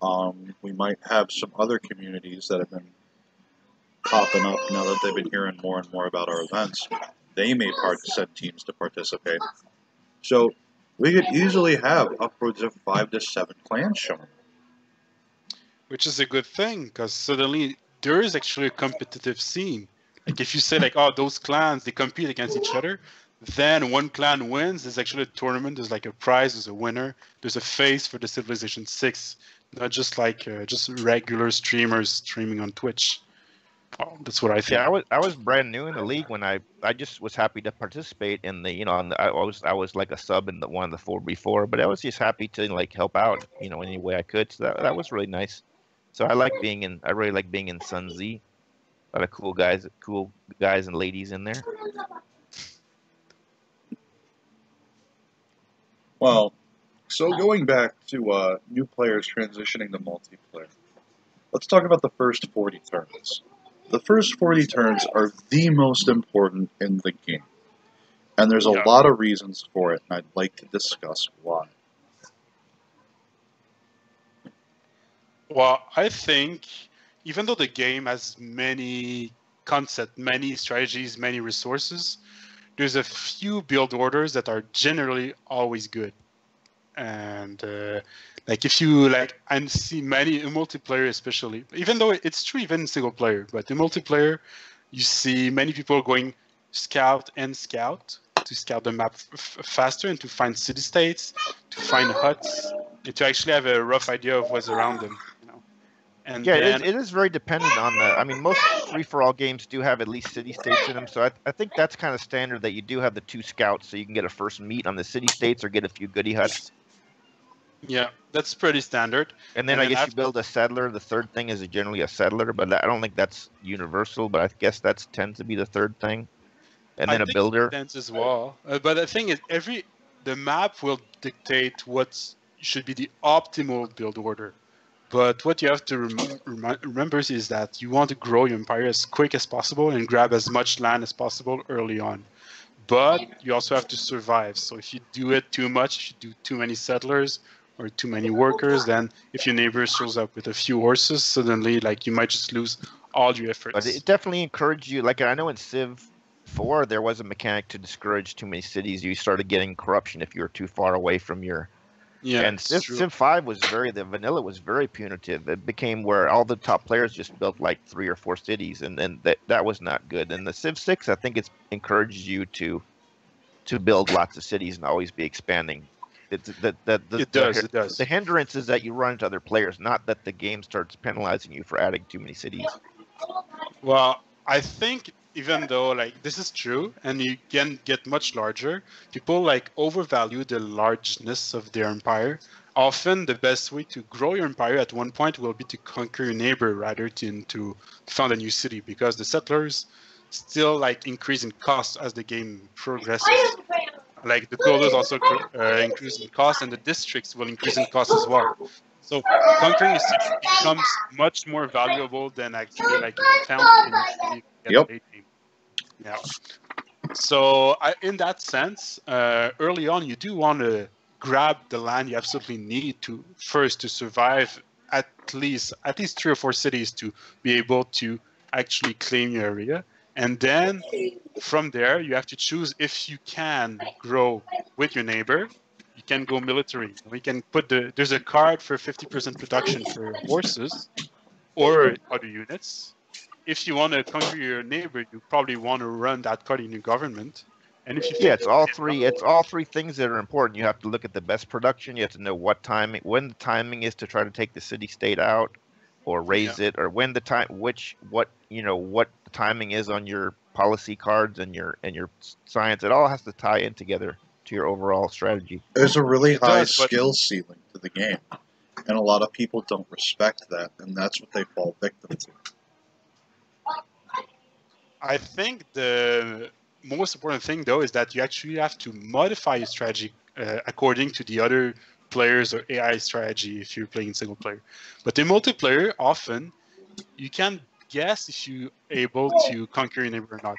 Um, we might have some other communities that have been popping up now that they've been hearing more and more about our events. They may part send teams to participate. So we could easily have upwards of five to seven clans showing. which is a good thing because suddenly there is actually a competitive scene. Like if you say like, oh, those clans they compete against each other, then one clan wins. There's actually a tournament. There's like a prize. There's a winner. There's a face for the Civilization Six, not just like uh, just regular streamers streaming on Twitch. Oh, that's what I think. Yeah, I was I was brand new in the league when I I just was happy to participate in the you know the, I was I was like a sub in the one of the four before, but I was just happy to like help out you know any way I could. So that that was really nice. So I like being in I really like being in Sun Z. A lot of cool guys, cool guys and ladies in there. Well, so going back to uh, new players transitioning to multiplayer, let's talk about the first 40 turns. The first 40 turns are the most important in the game. And there's a Yeah. lot of reasons for it, and I'd like to discuss why. Well, I think even though the game has many concepts, many strategies, many resources, there's a few build orders that are generally always good. And uh, like if you like, I see many in multiplayer, especially, even though it's true even in single player, but in multiplayer, you see many people going scout and scout to scout the map faster and to find city states, to find huts, and to actually have a rough idea of what's around them. And Yeah, then, is, it is very dependent on the. I mean, most free for all games do have at least city states in them, so I, I think that's kind of standard that you do have the two scouts, so you can get a first meet on the city states or get a few goody huts, yeah, that's pretty standard. and then And I then guess you build a settler. The third thing is generally a settler, but I don't think that's universal. But I guess that's tends to be the third thing, and I then a builder. Depends as well. Uh, but the thing is, every the map will dictate what should be the optimal build order. But what you have to rem- remi- remember is that you want to grow your empire as quick as possible and grab as much land as possible early on. But you also have to survive. So if you do it too much, if you do too many settlers or too many workers, then if your neighbor shows up with a few horses, suddenly like you might just lose all your efforts. But it definitely encouraged you. Like I know in Civ Four, there was a mechanic to discourage too many cities. You started getting corruption if you were too far away from your yeah, and it's Civ, 5 was very the vanilla was very punitive. It became where all the top players just built like three or four cities, and then that that was not good. And the Civ 6, I think it's encourages you to to build lots of cities and always be expanding. It's that that the, It does, The, it does. the hindrance is that you run into other players, not that the game starts penalizing you for adding too many cities. Well, I think even though like this is true and you can get much larger, people like overvalue the largeness of their empire. Often the best way to grow your empire at one point will be to conquer your neighbor rather than to found a new city because the settlers still like increase in cost as the game progresses. Like the builders also uh, increase in cost and the districts will increase in cost as well. So conquering a city becomes much more valuable than actually like found in a city. at Yep. Yeah. So I, in that sense, uh, early on, you do want to grab the land you absolutely need to first to survive at least at least three or four cities to be able to actually claim your area, and then from there you have to choose if you can grow with your neighbor. You can go military. We can put the there's a card for 50% production for horses or other units. If you want to conquer your neighbor, you probably want to run that card in your government. And if you Yeah, it's all three. It's all three things that are important. You have to look at the best production. You have to know what timing, when the timing is to try to take the city state out, or raze it, or when the time, which, what, you know, what the timing is on your policy cards and your and your science. It all has to tie in together to your overall strategy. There's a really It high does, but- skill ceiling to the game, and a lot of people don't respect that, and that's what they fall victim to. I think the most important thing though is that you actually have to modify your strategy uh, according to the other players or AI strategy if you're playing single player. But in multiplayer, often you can guess if you're able to conquer your neighbor or not.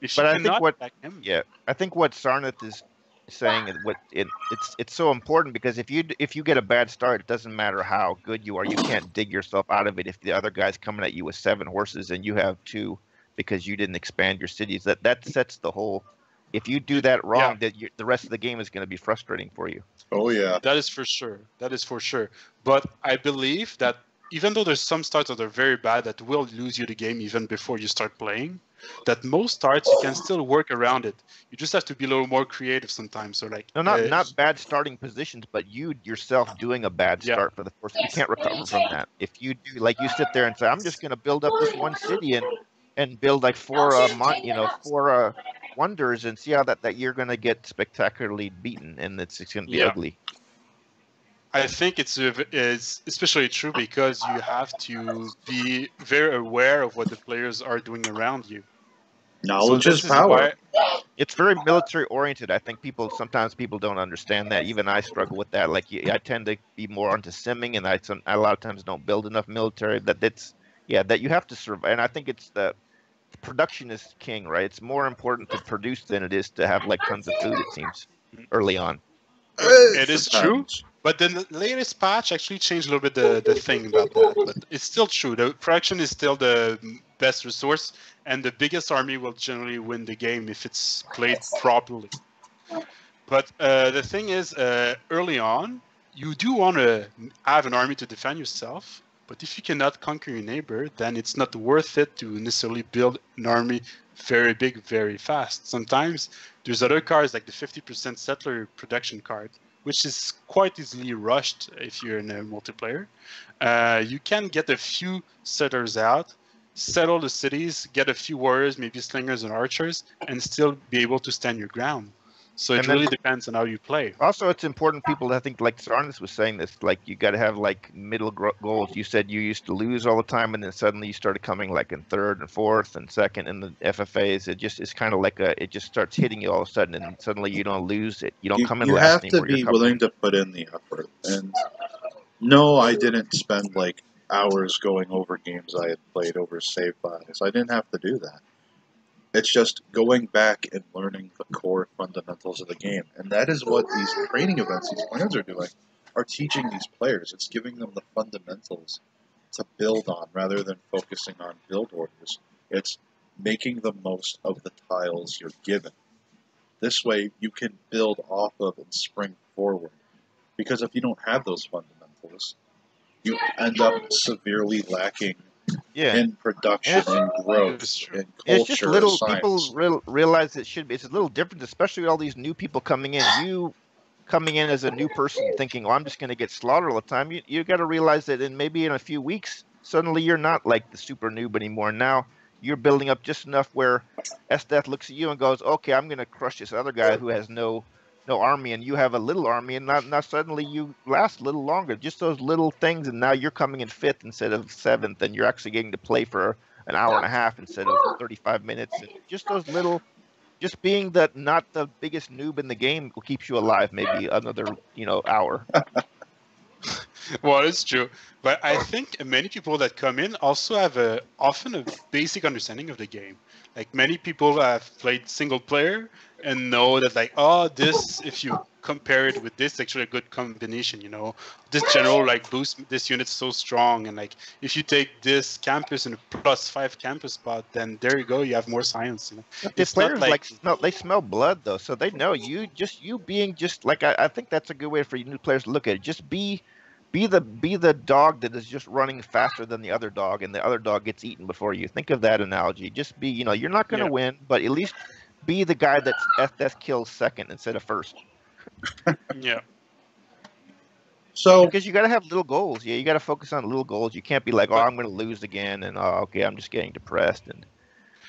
If But I think what- him, Yeah, I think what Sarnath is saying it- what it, it's it's so important because if you if you get a bad start, it doesn't matter how good you are, you can't dig yourself out of it if the other guy's coming at you with seven horses and you have two because you didn't expand your cities. That that sets the whole. If you do that wrong, that you, the rest of the game is going to be frustrating for you. Oh yeah. That is for sure. That is for sure. But I believe that even though there's some starts that are very bad that will lose you the game even before you start playing, that most starts you can still work around it. You just have to be a little more creative sometimes. So like No, not uh, not bad starting positions, but you yourself doing a bad Yeah. start for the first. You can't recover from that. If you do, like you sit there and say, "I'm just going to build up this one city and and build like four, uh, mon- you know, four uh, wonders, and see how that that you're going to get spectacularly beaten, and it's, it's going to be Yeah. ugly." I think it's it's especially true because you have to be very aware of what the players are doing around you. Knowledge So is this power. why- It's very military oriented. I think people sometimes people don't understand that. Even I struggle with that. Like I tend to be more onto simming, and I some a lot of times don't build enough military. That that's yeah that you have to survive. And I think it's the production is king, right? It's more important to produce than it is to have like tons of food. It seems early on. It is true. Sometimes. But the latest patch actually changed a little bit the, the thing about that. But it's still true. The production is still the best resource, and the biggest army will generally win the game if it's played properly. But uh, the thing is, uh, early on, you do want to have an army to defend yourself. But if you cannot conquer your neighbor, then it's not worth it to necessarily build an army very big, very fast. Sometimes there's other cards like the 50% settler production card, which is quite easily rushed if you're in a multiplayer. Uh, you can get a few settlers out, settle the cities, get a few warriors, maybe slingers and archers, and still be able to stand your ground. So it And then- really depends on how you play. Also, it's important people. I think like Sarnas was saying this. Like you got to have like middle goals. You said you used to lose all the time, and then suddenly you started coming like in third and fourth and second in the FFAs. It just it's kind of like a. It just starts hitting you all of a sudden, and suddenly you don't lose it. You don't You, come in you last have to anymore. Be willing to put in the effort. And no, I didn't spend like hours going over games I had played over save files. I didn't have to do that. It's just going back and learning the core fundamentals of the game. And that is what these training events, these plans are doing, are teaching these players. It's giving them the fundamentals to build on rather than focusing on build orders. It's making the most of the tiles you're given. This way, you can build off of and spring forward. Because if you don't have those fundamentals, you end up severely lacking Yeah. in production, It's- in growth, It's in culture, it's just little people real, realize it should be. It's a little different, especially with all these new people coming in. You coming in as a new person, thinking, "Oh, I'm just going to get slaughtered all the time." You you got to realize that and maybe in a few weeks, suddenly you're not like the super noob anymore. Now you're building up just enough where Esteth looks at you and goes, "Okay, I'm going to crush this other guy who has no." No army, and you have a little army, and now, now suddenly you last a little longer. Just those little things, and now you're coming in fifth instead of seventh, and you're actually getting to play for an hour and a half instead of 35 minutes. And just those little, just being the not the biggest noob in the game keeps you alive maybe another you know hour. Well, it's true, but I think many people that come in also have a often a basic understanding of the game. Like many people have played single player and know that like, oh, this if you compare it with this, actually a good combination. You know, this general like boost this unit's so strong, and like if you take this campus and a plus five campus spot, then there you go, you have more science. You know? The It's players like- like, smell they smell blood though, so they know you just you being just like I, I think that's a good way for you new players to look at it. Just be be the be the dog that is just running faster than the other dog and the other dog gets eaten before you. Think of that analogy. Just be, you know, you're not gonna Yeah. win, but at least be the guy that's that kills second instead of first. Yeah. So, Because you got to have little goals. Yeah, you got to focus on little goals. You can't be like, oh, I'm going to lose again, and oh, okay, I'm just getting depressed. And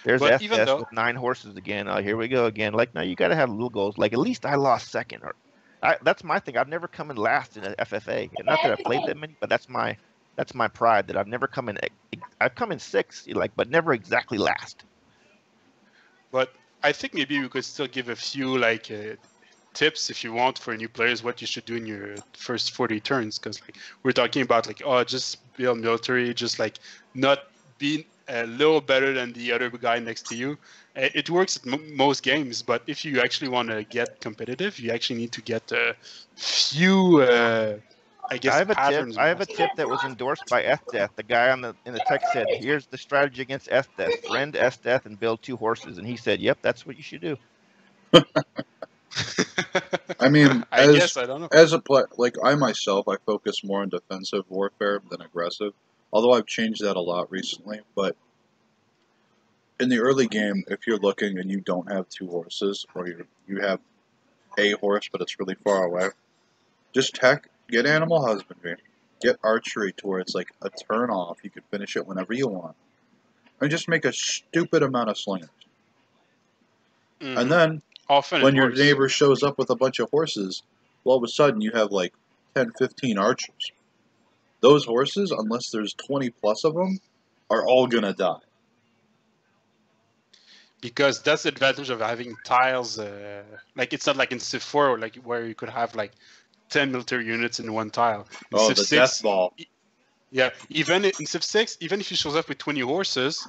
there's But FS even though- with nine horses again. Oh, here we go again. Like, no, you got to have little goals. Like, at least I lost second. Or, I, that's my thing. I've never come in last in an FFA. Not that I've played that many, but that's my that's my pride that I've never come in. I've come in sixth, like, but never exactly last. But I think maybe we could still give a few like uh, tips if you want for new players what you should do in your first 40 turns because like we're talking about like oh just build military just like not be a little better than the other guy next to you. Uh, It works at m- most games, but if you actually want to get competitive, you actually need to get a few, uh, I guess, I have a tip. I have a tip that was endorsed by FDeath. The guy on the in the text said, "Here's the strategy against FDeath: friend SDeath and build two horses." And he said, "Yep, that's what you should do." I mean, I as guess I don't know. as a player, like I myself, I focus more on defensive warfare than aggressive. Although I've changed that a lot recently, but in the early game, if you're looking and you don't have two horses, or you you have a horse but it's really far away, just tech, get animal husbandry, get archery to where it's like a turn off. You can finish it whenever you want, and just make a stupid amount of slingers. Mhm. And then Often when your works. neighbor shows up with a bunch of horses, all of a sudden you have like 10, 15 archers. Those horses, unless there's 20 plus of them, are all gonna die. because that's the advantage of having tiles. Uh, like it's not like in Civ 4, like where you could have like 10 military units in one tile. In Oh, Civ the 6, death ball. Yeah, even in Civ 6, even if he shows up with 20 horses,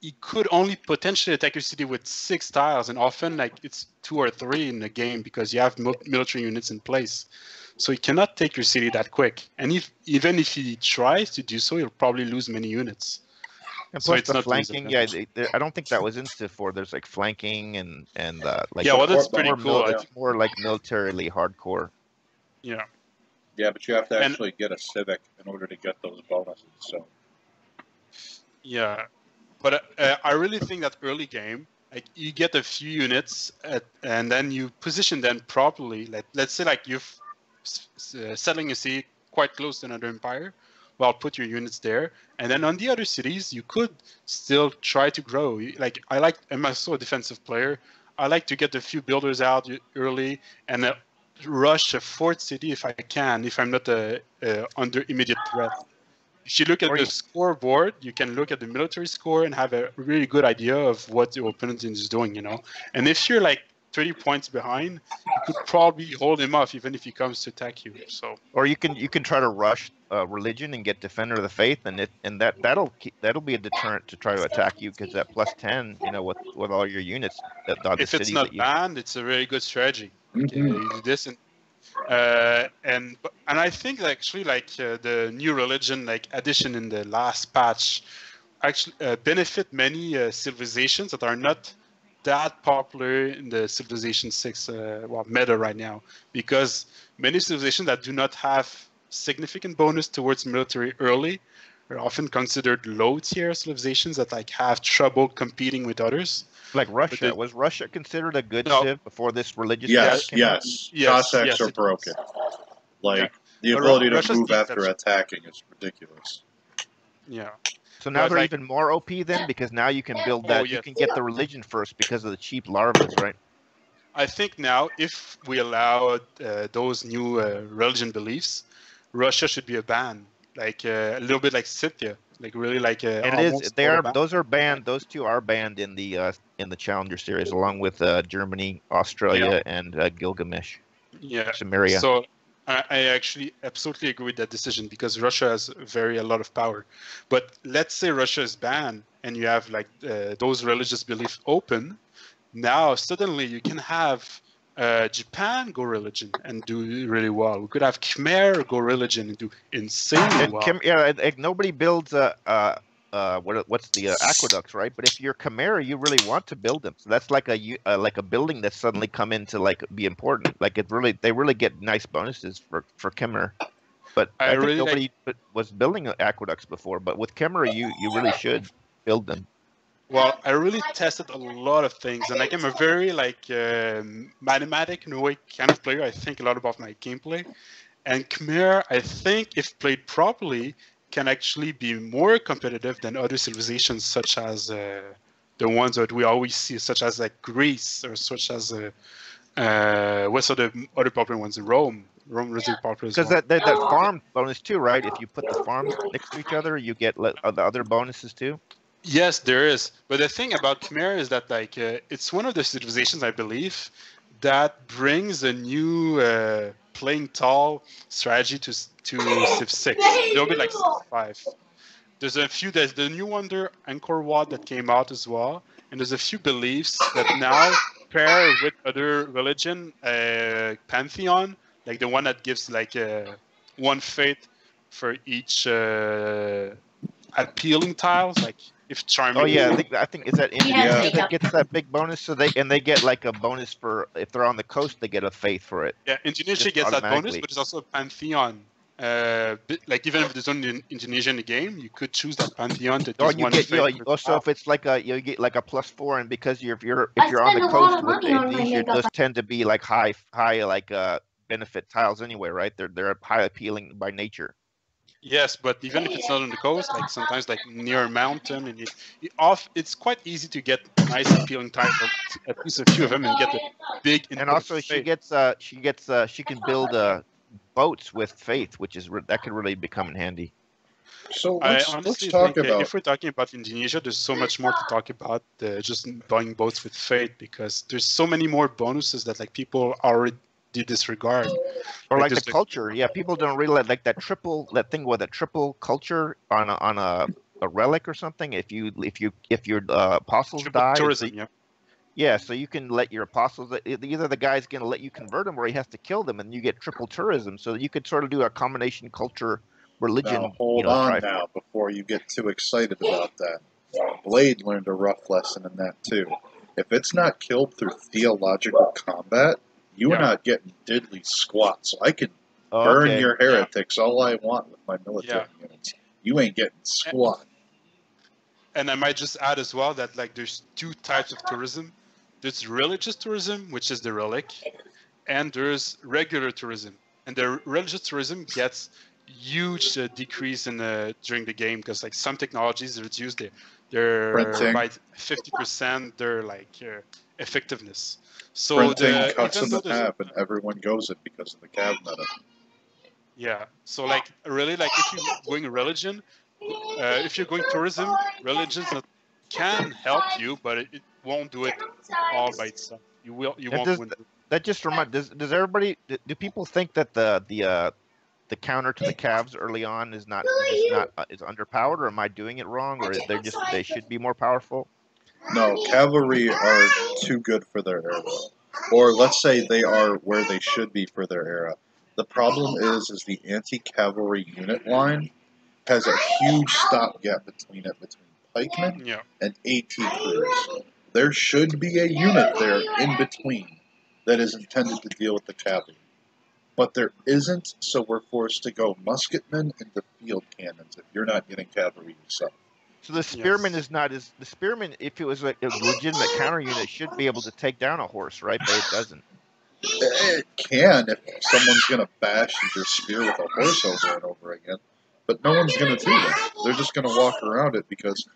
he could only potentially attack your city with six tiles, and often like it's two or three in the game because you have mil- military units in place. So he cannot take your city that quick. And if even if he tries to do so, he'll probably lose many units. And So plus it's the not flanking. Yeah, they, they- I don't think that was in Civ 4. There's like flanking and and uh, like yeah, well, that's more- pretty more, cool. mil- it's more like militarily hardcore. Yeah. Yeah, but you have to And- actually get a civic in order to get those bonuses. So Yeah, but uh, I really think that early game, like you get a few units, at, and then you position them properly. Like let's say like you're uh, settling a city quite close to another empire. Well, put your units there, and then on the other cities, you could still try to grow. Like I like, I'm also a defensive player. I like to get a few builders out early and uh, rush a fourth city if I can, if I'm not uh, uh, under immediate threat. If you look at the scoreboard, you can look at the military score and have a really good idea of what the opponent is doing, you know. And if you're like 30 points behind, you could probably hold him off even if he comes to attack you. So Or you can you can try to rush uh, religion and get defender of the faith, and it and that that'll keep, that'll be a deterrent to try to attack you because that plus ten, you know, with with all your units, that the if it's not that banned, it's a very good strategy. Okay, Mhm. you do this and uh, and and I think actually like uh, the new religion like addition in the last patch actually uh, benefit many uh, civilizations that are not that popular in the civilization 6 uh, well meta right now because many civilizations that do not have significant bonus towards military early are often considered low tier civilizations that like have trouble competing with others like Russia. the- was Russia considered a good No. civ before this religious? yes, patch came out? yes, Yes, Cossacks yes, are it broken. was. Like Yeah. the But Ru- ability to Russia's move the after exception. attacking is ridiculous. yeah So now they're like- even more OP then because now you can build Oh, that. You can get the religion first because of the cheap Lavras, right? I think now, if we allow uh, those new uh, religion beliefs, Russia should be a ban, like uh, a little bit like Scythia, like really like. Uh, it is. They are. ban. Those are banned. Those two are banned in the uh, in the Challenger series, along with uh, Germany, Australia, and uh, Gilgamesh, Yeah. Sumeria. So I, I actually absolutely agree with that decision because Russia has very a lot of power. But let's say Russia is banned and you have like uh, those religious beliefs open. Now suddenly you can have uh, Japan go religion and do really well. We could have Khmer go religion and do insanely And well. Khmer- yeah, and- and nobody builds a. Uh, uh, what, what's the uh, aqueducts, right? But if you're Khmer, you really want to build them. So that's like a uh, like a building that's suddenly come in to like be important. Like it really, they really get nice bonuses for for Khmer. But I I, think really nobody was building aqueducts before. But with Khmer, you you really should build them. Well, I really tested a lot of things, and like I'm a very like um mathematic in a way kind of player. I think a lot about my gameplay, and Khmer, I think if played properly, can actually be more competitive than other civilizations, such as uh, the ones that we always see, such as like Greece or such as uh, uh, what's other other popular ones? In Rome. Rome was really popular Because well. that, that that farm bonus too, right? If you put the farms next to each other, you get le- uh, the other bonuses too. Yes, there is. But the thing about Khmer is that like uh, it's one of the civilizations I believe that brings a new uh, playing tall strategy to to Civ six. A little be like Civ five. there's a few. There's the new Wonder Angkor Wat that came out as well, and there's a few beliefs that now pair with other religion, uh, pantheon, like the one that gives like uh, one fate for each uh, appealing tiles, like if charming. Oh yeah, I think I think is that Yeah. Indonesia that gets that big bonus, so they and they get like a bonus for if they're on the coast, they get a faith for it. Yeah, Indonesia Just gets that bonus, but it's also a pantheon. Uh, like even if there's only in Indonesia in game, you could choose that pantheon to Or you one get you know, also tile. if it's like a you get like a plus four, and because you're if you're I if you're on the spend a lot coast of with money Indonesia, makeup. those tend to be like high high like uh benefit tiles anyway, right? They're they're high appealing by nature. Yes, but even if it's not on the coast, like sometimes like near a mountain, and it, it off, it's quite easy to get nice appealing tiles, at least a few of them, and get a big. And also of she gets uh she gets uh she can build uh boats with faith, which is re- that could really become handy. So I let's, let's honestly talk think uh, about if we're talking about Indonesia, there's so much more to talk about uh, just buying boats with faith because there's so many more bonuses that like people already disregard. Or Like like the culture, yeah. People don't realize like that triple that thing with a triple culture on a, on a, a relic or something. If you if you if your uh, apostles Triple die, tourism, so- yeah. yeah. So you can let your apostles either the guy's going to let you convert them or he has to kill them, and you get triple tourism. So you could sort of do a combination culture religion. now, hold you know, on tri- now before you get too excited about that. Blade learned a rough lesson in that too. If it's not killed through theological combat, you are Yeah. not getting diddly squat. So I can Oh, burn okay. your heretics all I want with my military units. You ain't getting squat. And I might just add as well that like there's two types of tourism. There's religious tourism, which is the relic, and there's regular tourism. And the religious tourism gets huge uh, decrease in the during the game because like some technologies reduce their their Printing. by 50% their like uh, effectiveness. So Printing the cuts even in though the there's- tab, and everyone goes it because of the cav meta. Yeah. So like really like if you're going religion, uh, if you're going tourism, religions not, can help you, but it, it won't do it all by itself. You will you That won't does- win. That just remind does does everybody do, do people think that the the uh the counter to the calves early on is not is not uh, is underpowered or am I doing it wrong or they're just they should be more powerful? No, cavalry are too good for their era. Or let's say they are where they should be for their era. The problem is is the anti-cavalry unit line has a huge stopgap between it between pikemen Yeah. and AT crews. There should be a unit there in between that is intended to deal with the cavalry. But there isn't, so we're forced to go musketmen into field cannons if you're not getting cavalry yourself. So the spearman Yes. is not as the spearman if it was a, a legitimate counter unit should be able to take down a horse, right? But it doesn't. It can if someone's going to bash your spear with a horse over and over again, but no one's going to do that. They're just going to walk around it because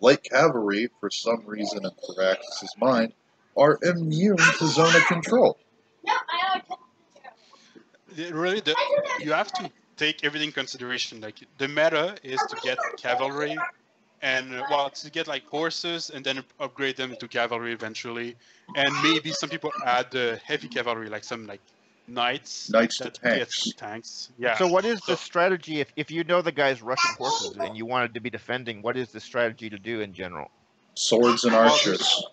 light cavalry, for some reason in Firaxis' mind, are immune to zone of control. The- Really, the, you have to take everything in consideration. Like the meta is to get cavalry, and uh, well, to get like horses, and then upgrade them to cavalry eventually, and maybe some people add the heavy cavalry, like some like knights. Knights to that get tanks. Tanks. Yeah. So what is So- the strategy if, if you know the guy's rushing horses and you wanted to be defending? What is the strategy to do in general? Swords and archers.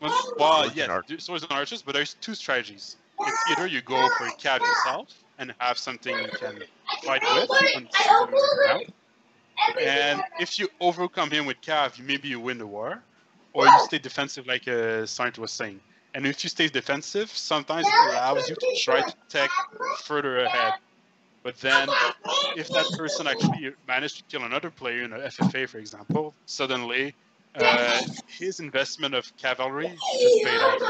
Well, well Swords yes, and archers. there's swords and archers, but there's two strategies. It's either you go for a cav yourself and have something you can fight with and something around. And if you overcome him with cav, maybe you win the war, or you stay defensive, like uh, Sarnt was saying. And if you stay defensive, sometimes it allows you to try to tech further ahead. But then, if that person actually managed to kill another player in a FFA, for example, suddenly uh, his investment of cavalry just paid off.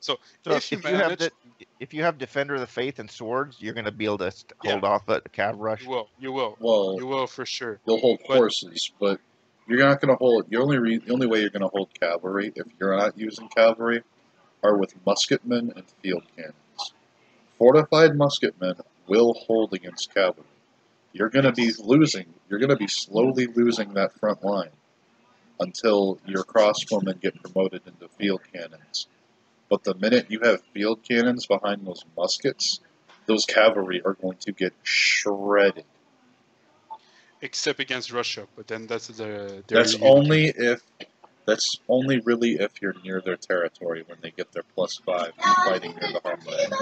So, So if you if you have the, if you have defender of the faith and swords, you're going to be able to st- Yeah. hold off a cav rush. you will, you will, Well, you will for sure. you'll hold But- horses, but you're not going to hold. The only re, the only way you're going to hold cavalry if you're not using cavalry are with musketmen and field cannons. Fortified musketmen will hold against cavalry. You're going to be losing. You're going to be slowly losing that front line until your crossbowmen get promoted into field cannons. But the minute you have field cannons behind those muskets, those cavalry are going to get shredded. except against Russia. But then that's the. That's unit. only if that's only really if you're near their territory when they get their plus five and fighting near the homeland.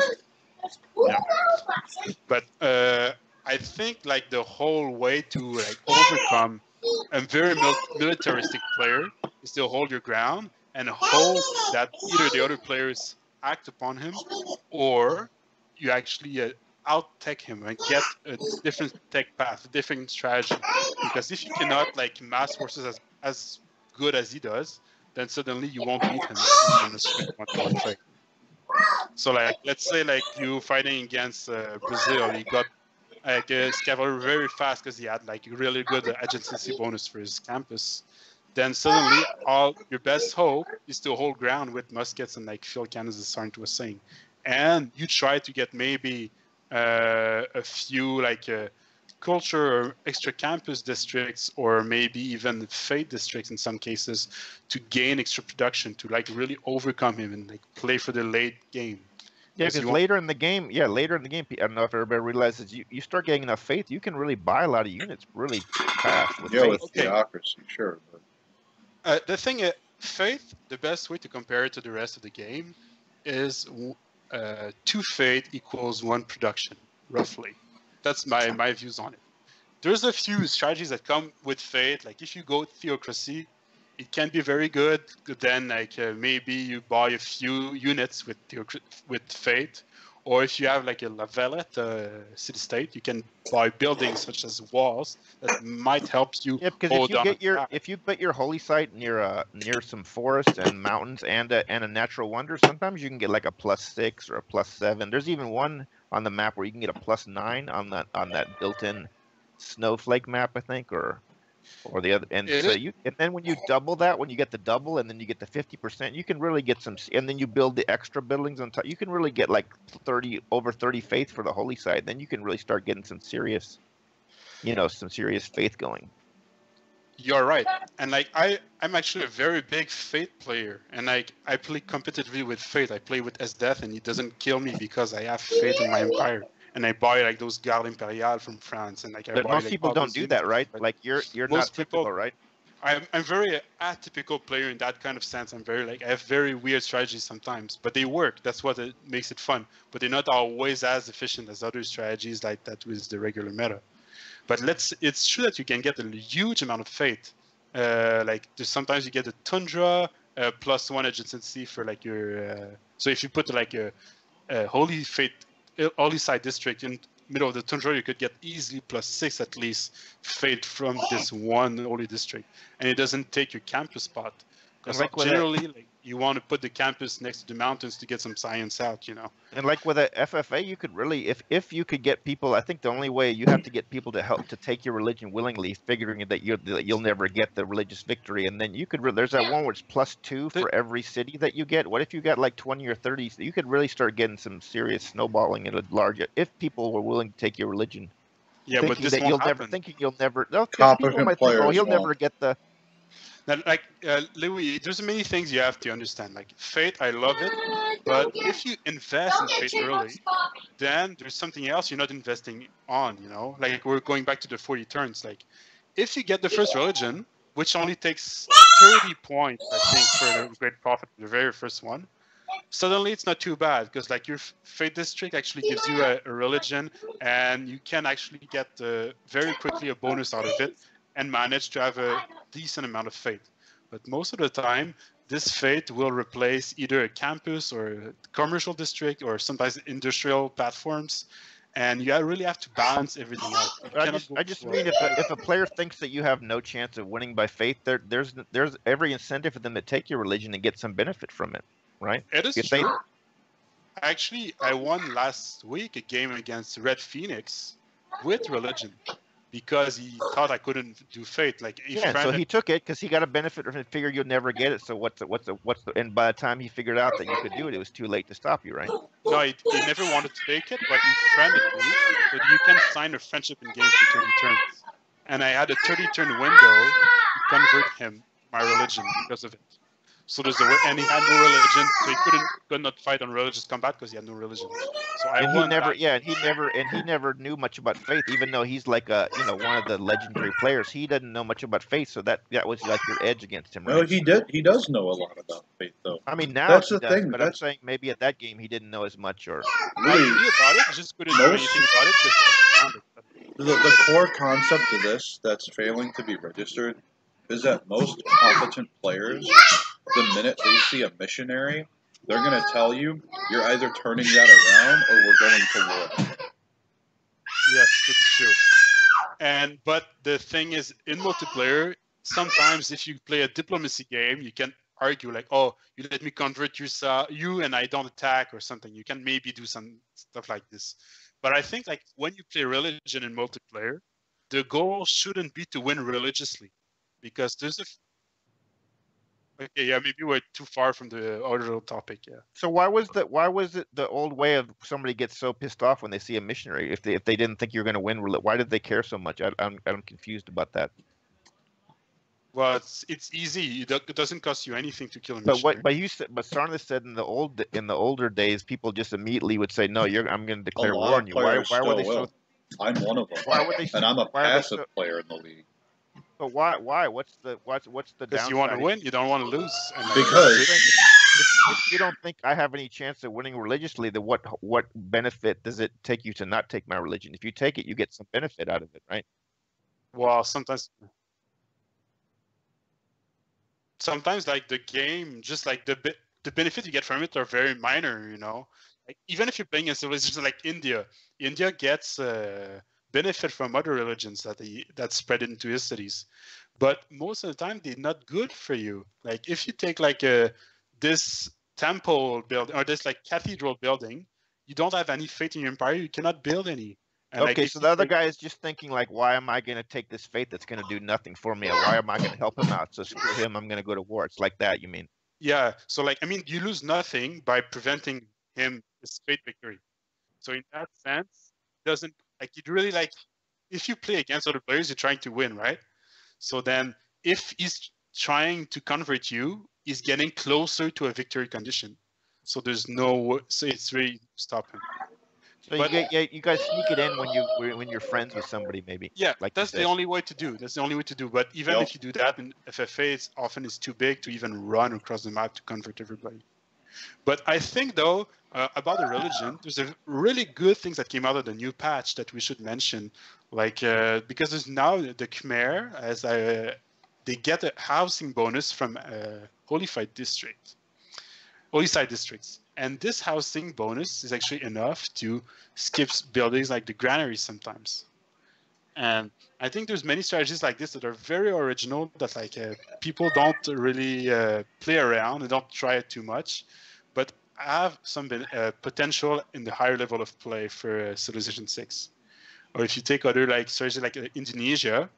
But uh, I think like the whole way to like overcome a very mil- militaristic player is to hold your ground and hope that either the other players act upon him or you actually uh, out tech him and get a different tech path, a different strategy. Because if you cannot like mass forces as, as good as he does, then suddenly you won't beat him in one-to-one. So like let's say like you fighting against uh, Brazil, he got like a cavalry very fast because he had like really good uh, adjacency bonus for his campus. Then suddenly all your best hope is to hold ground with muskets and like field cannons, as Sarnt was saying, and you try to get maybe uh, a few like uh, culture or extra campus districts or maybe even fate districts in some cases to gain extra production to like really overcome him and like play for the late game. Yeah, because later in the game, yeah, later in the game, I don't know if everybody realizes you, you start getting enough faith, you can really buy a lot of units really fast with Yeah, faith. with Okay. theocracy, sure. Uh, the thing is, Faith, the best way to compare it to the rest of the game is uh, two Faith equals one production, roughly. That's my, my views on it. There's a few strategies that come with Faith, like if you go theocracy, it can be very good. Then, like uh, maybe you buy a few units with with Faith, or if you have like a Lavalette uh, city state, you can buy buildings such as walls that might help you Yeah, because if you get your if you put your holy site near uh near some forest and mountains and a, and a natural wonder, sometimes you can get like a plus six or a plus seven. There's even one on the map where you can get a plus nine on that on that built-in snowflake map, I think, or or the other. And Is so it? you and then when you double that, when you get the double, and then you get the fifty percent, you can really get some. And then you build the extra buildings on top. You can really get like thirty over thirty faith for the holy site Then you can really start getting some serious, you know, some serious faith going. You're right. And like I, I'm actually a very big faith player, and like I play competitively with faith I play with Esdeath, and he doesn't kill me because I have faith in my empire, and I buy like those Garde Imperiale from France, and like I But buy, most like, people don't do that, right? Like you're you're most not typical, people- right? I'm I'm very atypical player in that kind of sense. I'm very like I have very weird strategies sometimes, but they work. That's what it makes it fun. But they're not always as efficient as other strategies like that with the regular meta. But let's it's true that you can get a huge amount of fate. Uh, like sometimes you get a tundra uh, plus one adjacency for like your. Uh, so if you put like a, a holy fate, holy site district in middle of the tundra, you could get easily plus six at least fate from this one holy district, and it doesn't take your campus spot. Because like generally, like you want to put the campus next to the mountains to get some science out, you know. And like with a FFA, you could really, if if you could get people, I think the only way you have to get people to help to take your religion willingly, figuring that you that you'll never get the religious victory, and then you could. There's that one where it's plus two The- for every city that you get. What if you got like 20 or 30? You could really start getting some serious snowballing at a larger If people were willing to take your religion, Yeah, but this that won't you'll happen. never, thinking you'll never. No, 'cause Competent people might think, oh, players he'll never won't. get the. Now, like uh, Louis, there's many things you have to understand. Like faith, I love it, but if you invest in faith early, then there's something else you're not investing on. You know, like we're going back to the 40 turns. Like, if you get the first religion, which only takes 30 points, I think, for the great prophet, the very first one, suddenly it's not too bad because like your faith district actually gives you a, a religion, and you can actually get uh, very quickly a bonus out of it and manage to have a decent amount of faith. But most of the time, this faith will replace either a campus or a commercial district or sometimes industrial platforms. And you really have to balance everything out. I just, I just mean if a, if a player thinks that you have no chance of winning by faith, there, there's there's every incentive for them to take your religion and get some benefit from it, right? It is If they- true. Actually, I won last week a game against Red Phoenix with religion because he thought I couldn't do fate. Like, he Yeah, so he took it because he got a benefit from it. Figured you'd never get it. So what's the, what's the, what's the? And by the time he figured out that you could do it, it was too late to stop you, right? No, he, he never wanted to take it, but he friended me. So you can sign a friendship in game for 30 turns. And I had a 30 turn window to convert him my religion because of it. So there's a and he had no religion, so he couldn't could not fight on religious combat because he had no religion. So I and he never, that. yeah, and he never, and he never knew much about faith, even though he's like a, you know, one of the legendary players. He doesn't know much about faith, so that that was like your edge against him, right? No, he did. He does know a lot about faith, though. I mean, now That's the does, thing, but I'm saying maybe at that game he didn't know as much, or I knew about it, just couldn't do Most- anything about it the, the core concept of this that's failing to be registered is that most competent players, the minute they see a missionary, they're going to tell you you're either turning that around or we're going to war. Yes, it's true. And but the thing is, in multiplayer, sometimes if you play a diplomacy game, you can argue like, "Oh, you let me convert you, sa- you, and I don't attack" or something. You can maybe do some stuff like this. But I think like when you play religion in multiplayer, the goal shouldn't be to win religiously, because there's a. f- Okay, yeah, maybe we're too far from the original topic. Yeah. so why was the why was it the old way of somebody gets so pissed off when they see a missionary if they if they didn't think you're going to win? Why did they care so much? I, I'm I'm confused about that. Well, it's it's easy. It doesn't cost you anything to kill a But what? But you said, but Sarna said in the old in the older days, people just immediately would say, "No, you're I'm going to declare war on you." Why? Why were they will. so? I'm one of them. Why would they? And I'm a why are they passive so- player in the league. But why? Why? What's the what's what's the Because downside? you want to win, you don't want to lose. And Because- If, if you don't think I have any chance of winning religiously, then what what benefit does it take you to not take my religion? If you take it, you get some benefit out of it, right? well, sometimes, sometimes like the game, just like the be- the benefit you get from it are very minor. You know, like even if you're playing a civilization like India, India gets uh, benefit from other religions that they that spread into his cities, but most of the time they're not good for you. Like if you take like a this temple building or this like cathedral building, you don't have any faith in your empire, you cannot build any. And okay, if so the other guy is just thinking like, why am I going to take this faith that's going to do nothing for me? Or why am I going to help him out? So screw him. I'm going to go to war. It's like that. You mean? Yeah. So like I mean you lose nothing by preventing him his fate victory. So in that sense, doesn't like you'd really like if you play against other players, you're trying to win, right? So then if he's trying to convert you, he's getting closer to a victory condition. So there's no so it's really to stop him. So But- you get, yeah, you guys sneak it in when you when you're friends with somebody, maybe. Yeah, Like that's the only way to do. That's the only way to do. But even Yep. if you do that in FFA, it's often it's too big to even run across the map to convert everybody. But I think though uh, about the religion, there's a really good things that came out of the new patch that we should mention, like uh, because there's now the Khmer as I, they get a housing bonus from uh, Holy Site district, Holy Site districts, and this housing bonus is actually enough to skip buildings like the granary sometimes. And I think there's many strategies like this that are very original that like uh, people don't really uh, play around and don't try it too much, but have some uh, potential in the higher level of play for uh, Civilization 6. Or if you take other like strategies like uh, Indonesia,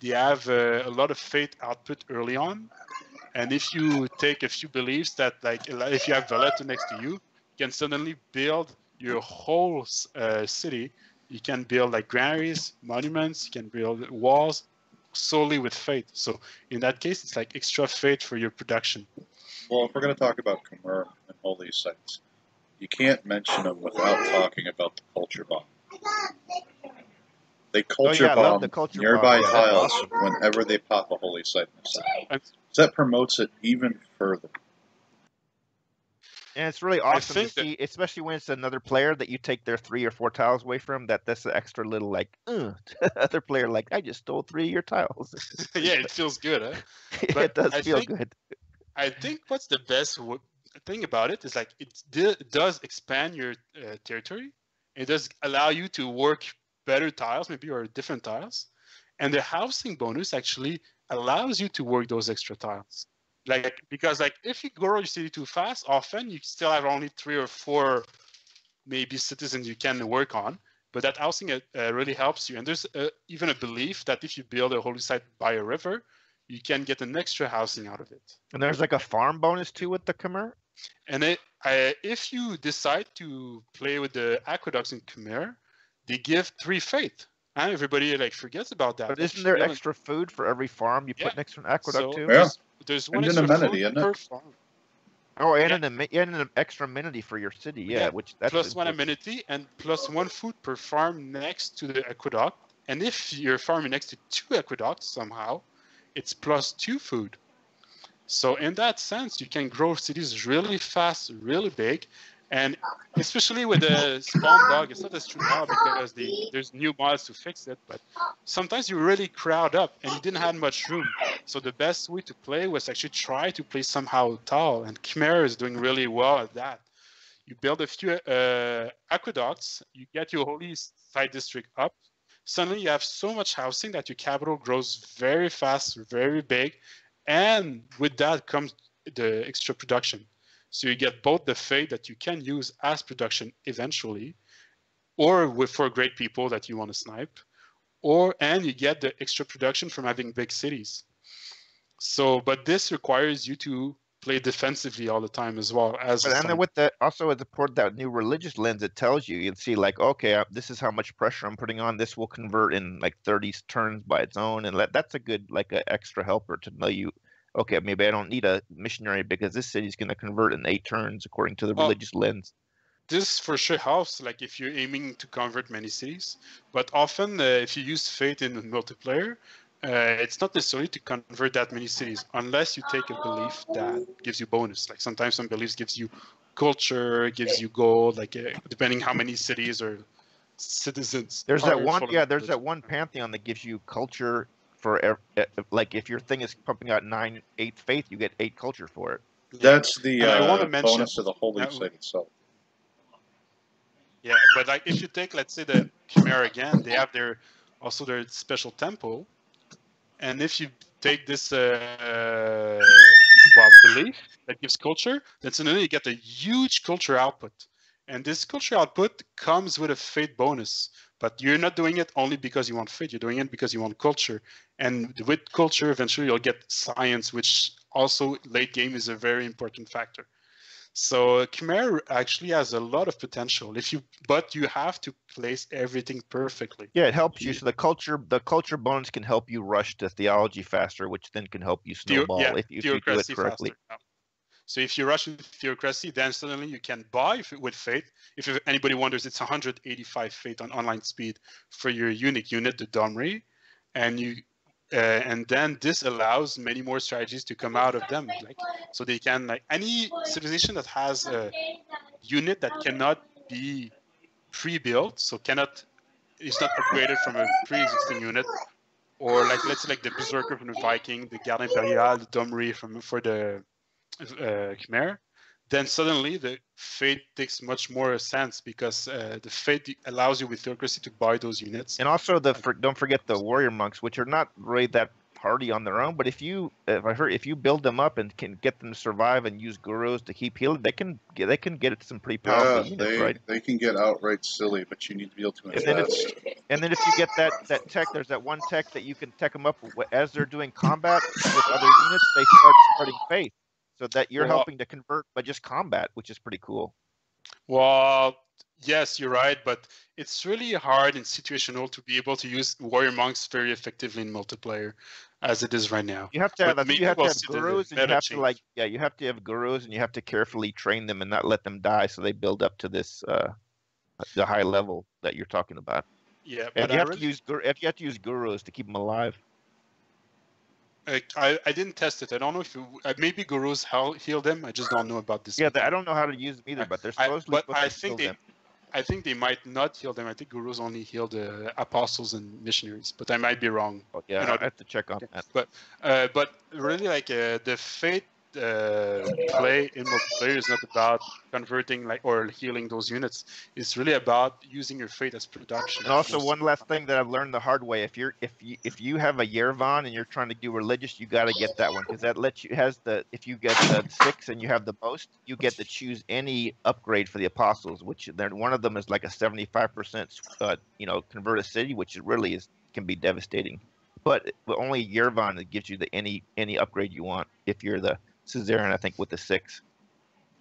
they have uh, a lot of faith output early on. And if you take a few beliefs that like if you have Valletta next to you, you can suddenly build your whole city you can build like granaries, monuments, you can build walls solely with faith. So in that case, it's like extra faith for your production. Well, if we're going to talk about Khmer and holy sites, you can't mention them without talking about the culture bomb. They culture Oh, yeah, bomb the culture nearby bomb. Tiles whenever they pop a holy site in the site. So that promotes it even further. And it's really awesome to think that- see, especially when it's another player that you take their three or four tiles away from. That that's an extra little like, uh, other player like, I just stole three of your tiles. yeah, it feels good. Huh? it does I feel think- good. I think what's the best w- thing about it is like it does expand your uh, territory. It does allow you to work better tiles, maybe or different tiles, and the housing bonus actually allows you to work those extra tiles. Like because like if you grow your city too fast, often you still have only three or four maybe citizens you can work on. But that housing uh, uh, really helps you. And there's uh, even a belief that if you build a holy site by a river, you can get an extra housing out of it. And there's like a farm bonus too with the Khmer. And it, uh, if you decide to play with the aqueducts in Khmer, they give three faith. And everybody like forgets about that. But isn't there extra food for every farm you put next to an aqueduct so too? Yeah. There's- there's one And an extra amenity, food isn't it? per farm. Oh, and Yeah. an ame- and an extra amenity for your city. Yeah, Yeah, which that's plus one amenity and plus one food per farm next to the aqueduct. And if you're farming next to two aqueducts somehow, it's plus two food. So in that sense, you can grow cities really fast, really big, and especially with the spawn bug, it's not as true now because the, there's new mods to fix it. But sometimes you really crowd up and you didn't have much room. So the best way to play was actually try to play somehow tall, and Khmer is doing really well at that you build a few uh, aqueducts, you get your holy site district up. Suddenly, you have so much housing that your capital grows very fast, very big, and with that comes the extra production. So you get both the fate that you can use as production eventually, or with for great people that you want to snipe, or and you get the extra production from having big cities. So, but this requires you to play defensively all the time as well as. But, and then with that, also with the port that new religious lens, it tells you you can see like okay, uh, this is how much pressure I'm putting on. This will convert in like 30 turns by its own, and that's a good like a extra helper to know you. Okay, maybe I don't need a missionary because this city's going to convert in eight turns according to the Oh. religious lens. this for sure helps like if you're aiming to convert many cities but often uh, if you use fate in multiplayer uh, it's not necessarily to convert that many cities unless you take a belief that gives you bonus like sometimes some beliefs gives you culture gives you gold like uh, depending how many cities or citizens There's that one, yeah. There's that one pantheon that gives you culture for ev- eh, like if your thing is pumping out nine, eight faith, you get eight culture for it. That's the And I uh, wanna mention- bonus of the holy that- site itself. Yeah, but like if you take, let's say, the Khmer again, they have their also their special temple, and if you take this uh, well belief that gives culture, then suddenly you get a huge culture output, and this culture output comes with a fate bonus. But you're not doing it only because you want fate. You're doing it because you want culture, and with culture, eventually you'll get science, which also late game is a very important factor. So uh, Khmer actually has a lot of potential if you, but you have to place everything perfectly. Yeah, it helps you. So the culture, the culture bonus can help you rush to theology faster, which then can help you snowball yeah, if, you- if you do it correctly. faster. So if you rush with theocracy, then suddenly you can buy with faith. If anybody wonders, it's 185 faith on online speed for your unique unit, the Domrey, and you, uh, and then this allows many more strategies to come out of them. Like so, they can like any civilization that has a unit that cannot be pre-built, so cannot is not upgraded from a pre-existing unit, or like let's say like the Berserker from the Viking, the Garde Imperiale, the Domrey from for the uh, Khmer, then suddenly the fate takes much more sense because uh, the fate allows you with theocracy to buy those units. And also the for, don't forget the warrior monks, which are not really that hardy on their own. But if you, if I heard, if you build them up and can get them to survive and use gurus to keep healing, they can get they can get some pretty Yeah, powerful units, they, right? they can get outright silly, but you need to be able to And then invest. it's and then if you get that that tech, there's that one tech that you can tech them up as they're doing combat with other units. They start spreading faith, so that you're Well- helping to convert by just combat, which is pretty cool. Well, yes, you're right, but it's really hard in situational to be able to use warrior monks very effectively in multiplayer, as it is right now. You have to have But I think maybe you have to have see the- the gurus, and you have to like yeah, you have to have gurus, and you have to carefully train them and not let them die, so they build up to this uh, the high level that you're talking about. Yeah, And you I, have really, to use if you have to use gurus to keep them alive. I, I, I didn't test it. I don't know if you, uh, maybe gurus hel- heal them. I just don't know about this. Yeah, method. I don't know how to use them either, but they're I- supposedly but supposed I to think they, them. I think they might not heal them. I think gurus only heal the apostles and missionaries, but I might be wrong. Oh, yeah, you know, I have to check on that. But uh, but really, like uh, the fate uh, play in multiplayer is not about converting like or healing those units. It's really about using your fate as production. And also, one last thing that I've learned the hard way: if you're if you if you have a Yerevan and you're trying to do religious, you got to get that one because that lets you has the if you get the six and you have the most, you get to choose any upgrade for the apostles, which then one of them is like a seventy five percent, uh, you know, convert a city, which it really is can be devastating. But but only Yerevan that gives you the any any upgrade you want if you're the suzerain, I think, with the six.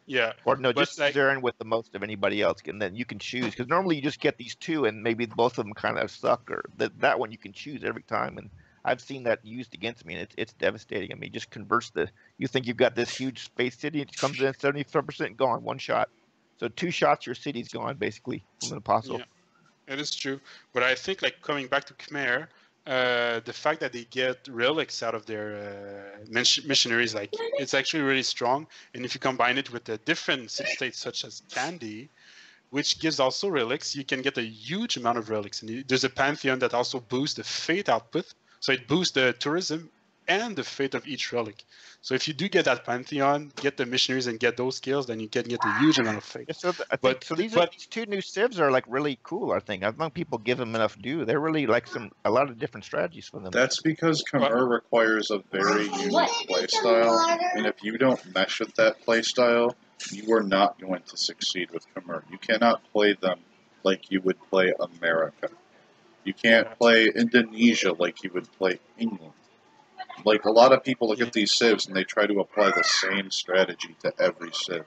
Yeah, Or no, just like- suzerain with the most of anybody else, and then you can choose. Because normally you just get these two, and maybe both of them kind of suck, or that that one you can choose every time. And I've seen that used against me, and it's it's devastating. I mean, just converts the. You think you've got this huge space city, it comes in seventy five percent gone, one shot. So two shots, your city's gone basically from an apostle. Yeah. It is true, but I think like coming back to Khmer, uh, the fact that they get relics out of their uh, missionaries, like it's actually really strong. And if you combine it with the different states such as Kandy, which gives also relics, you can get a huge amount of relics. And there's a pantheon that also boosts the fate output, so it boosts the tourism and the fate of each relic. So if you do get that pantheon, get the missionaries, and get those skills, then you can get a huge amount of fate. So th- I think, But- so these are, these two new civs are like really cool. I think I don't think people give them enough due. They're really like some a lot of different strategies for them. That's because Khmer requires a very unique playstyle, and if you don't mesh with that playstyle, you are not going to succeed with Khmer. You cannot play them like you would play America. You can't play Indonesia like you would play England. Like a lot of people look at these civs and they try to apply the same strategy to every civ.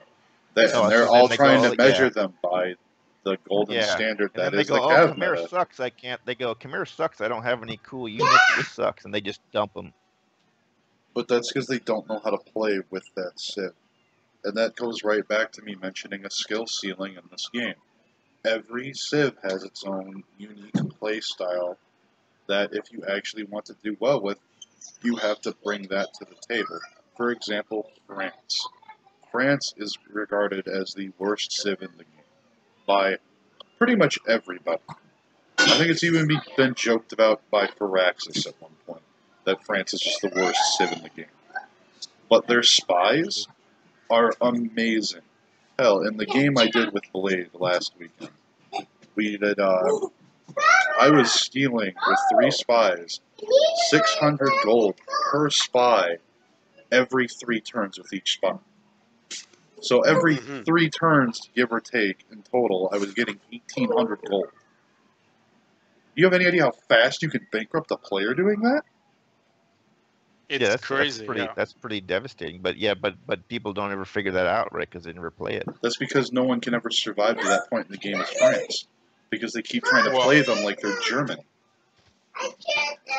They, Oh, and they're so all they trying go, to measure yeah. them by the golden Yeah. standard and then that they go, the "Oh, Cav Khmer sucks. I can't." They go, "Khmer sucks. I don't have any cool units. this sucks," and they just dump them. But that's because they don't know how to play with that civ. And that goes right back to me mentioning a skill ceiling in this game. Every civ has its own unique play style that if you actually want to do well with, you have to bring that to the table. For example, France. France is regarded as the worst civ in the game by pretty much everybody. I think it's even been joked about by Firaxis at one point that France is just the worst civ in the game. But their spies are amazing. Hell, in the game I did with Blade last weekend, we did. Uh, I was stealing with three spies, six hundred gold per spy, every three turns with each spy. So every Mhm. three turns, give or take, in total, I was getting eighteen hundred gold. You have any idea how fast you can bankrupt a player doing that? It's yeah, that's crazy. That's pretty, yeah. that's pretty devastating. But yeah, but but people don't ever figure that out, right? Because they never play it. That's because no one can ever survive to that point in the game as France. Because they keep trying to Well- play them like they're German.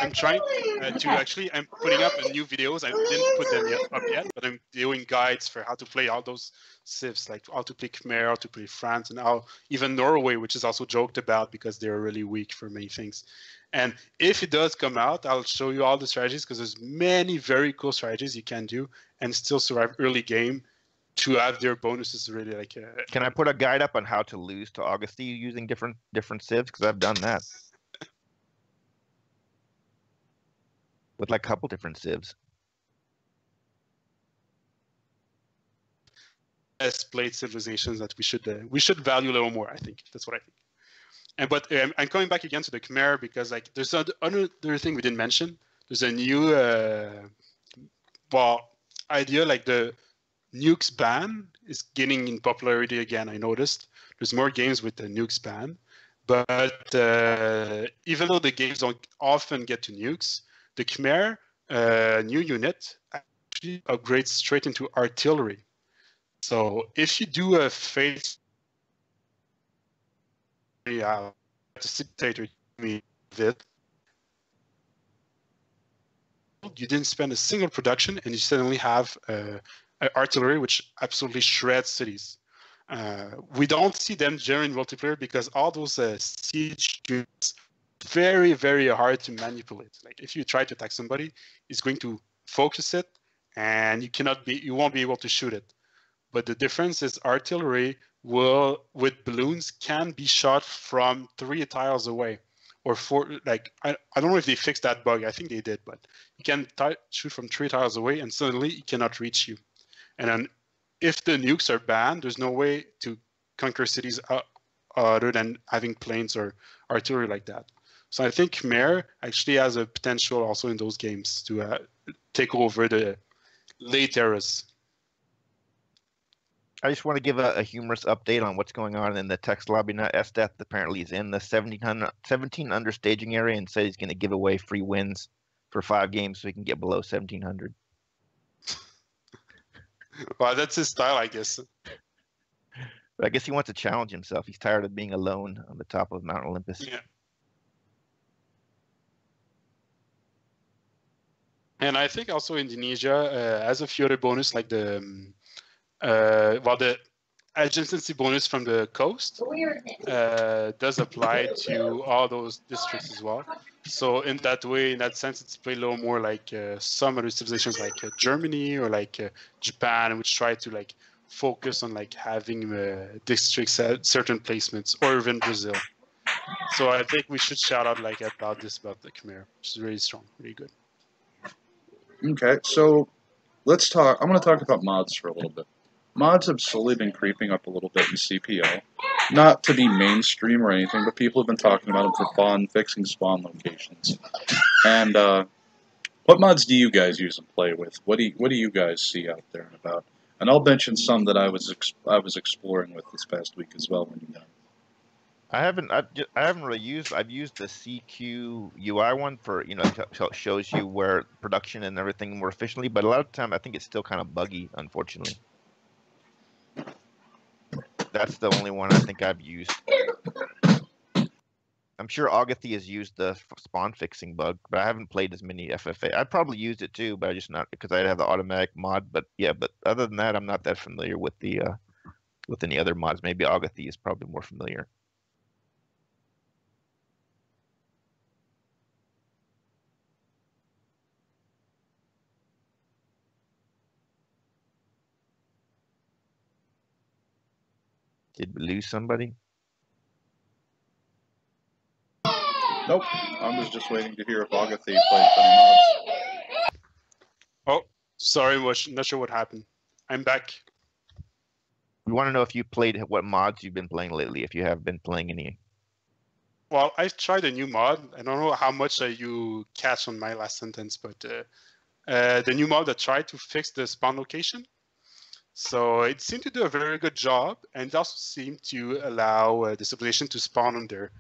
I'm trying uh, to actually. I'm putting up a new videos. I didn't put them yet, up yet, but I'm doing guides for how to play all those civs, like how to play Khmer, how to play France, and how even Norway, which is also joked about because they're really weak for many things. And if it does come out, I'll show you all the strategies because there's many very cool strategies you can do and still survive early game to have their bonuses really like. Uh, Can I put a guide up on how to lose to Augusty using different different civs? Because I've done that with like a couple different civs. best played civilizations that we should uh, we should value a little more. I think that's what I think. And but um, I'm coming back again to the Khmer because like there's another another thing we didn't mention. There's a new uh, well idea like the nukes ban is gaining in popularity again. I noticed there's more games with the nukes ban, but uh, even though the games don't often get to nukes, the Khmer uh, new unit actually upgrades straight into artillery. So if you do a face, yeah, dictator me you didn't spend a single production, and you suddenly have uh, artillery which absolutely shreds cities. Uh, we don't see them in multiplayer because all those uh, siege units very very hard to manipulate. Like if you try to attack somebody, it's going to focus it, and you cannot be you won't be able to shoot it. But the difference is artillery will with balloons can be shot from three tiles away or four like I, I don't know if they fixed that bug i think they did but you can ti shoot from three tiles away and suddenly it cannot reach you and then if the nukes are banned there's no way to conquer cities uh, other than having planes or artillery like that so i think khmer actually has a potential also in those games to uh, take over the late eras I just want to give a, a humorous update on what's going on in the text lobby. Now, Esdeath apparently is in the 1700 17 under staging area and said he's going to give away free wins for five games so he can get below 1700. well that's his style i guess But I guess he wants to challenge himself. He's tired of being alone on the top of Mount Olympus. Yeah. And I think also Indonesia uh, has a other bonus like the um, uh, well the adjacency bonus from the coast uh, does apply to all those districts as well. So in that way, in that sense, it's a little more like uh, some other civilizations like uh, Germany or like uh, Japan, which try to like focus on like having uh, districts at certain placements, or even Brazil. So I think we should shout out like about this about the Khmer, which is really strong, really good. Okay, so let's talk. I'm going to talk about mods for a little bit. Mods have slowly been creeping up a little bit in CPL. Not to be mainstream or anything, but people have been talking about them for fun, fixing spawn locations. And uh, what mods do you guys use and play with? What do you, what do you guys see out there and about? And I'll mention some that I was I was exploring with this past week as well when you're. I haven't. I've, I haven't really used. I've used the CQUI one for you know it shows you where production and everything more efficiently. But a lot of time, I think it's still kind of buggy, unfortunately. That's the only one I think I've used. I'm sure Agathy has used the spawn fixing bug, but I haven't played as many FFA. I probably used it too, but I just not because I have the automatic mod. But yeah, but other than that, I'm not that familiar with the uh, with any other mods. Maybe Agathy is probably more familiar. Did we lose somebody? Nope, I was just waiting to hear if Agatha played any mods. Oh, sorry, was not sure what happened. I'm back. We want to know if you played what mods you've been playing lately. If you have been playing any. Well, I tried a new mod. I don't know how much uh, you catch on my last sentence, but uh, uh, the new mod that tried to fix the spawn location. So it seemed to do a very good job, and also seemed to allow uh, the civilization to spawn on their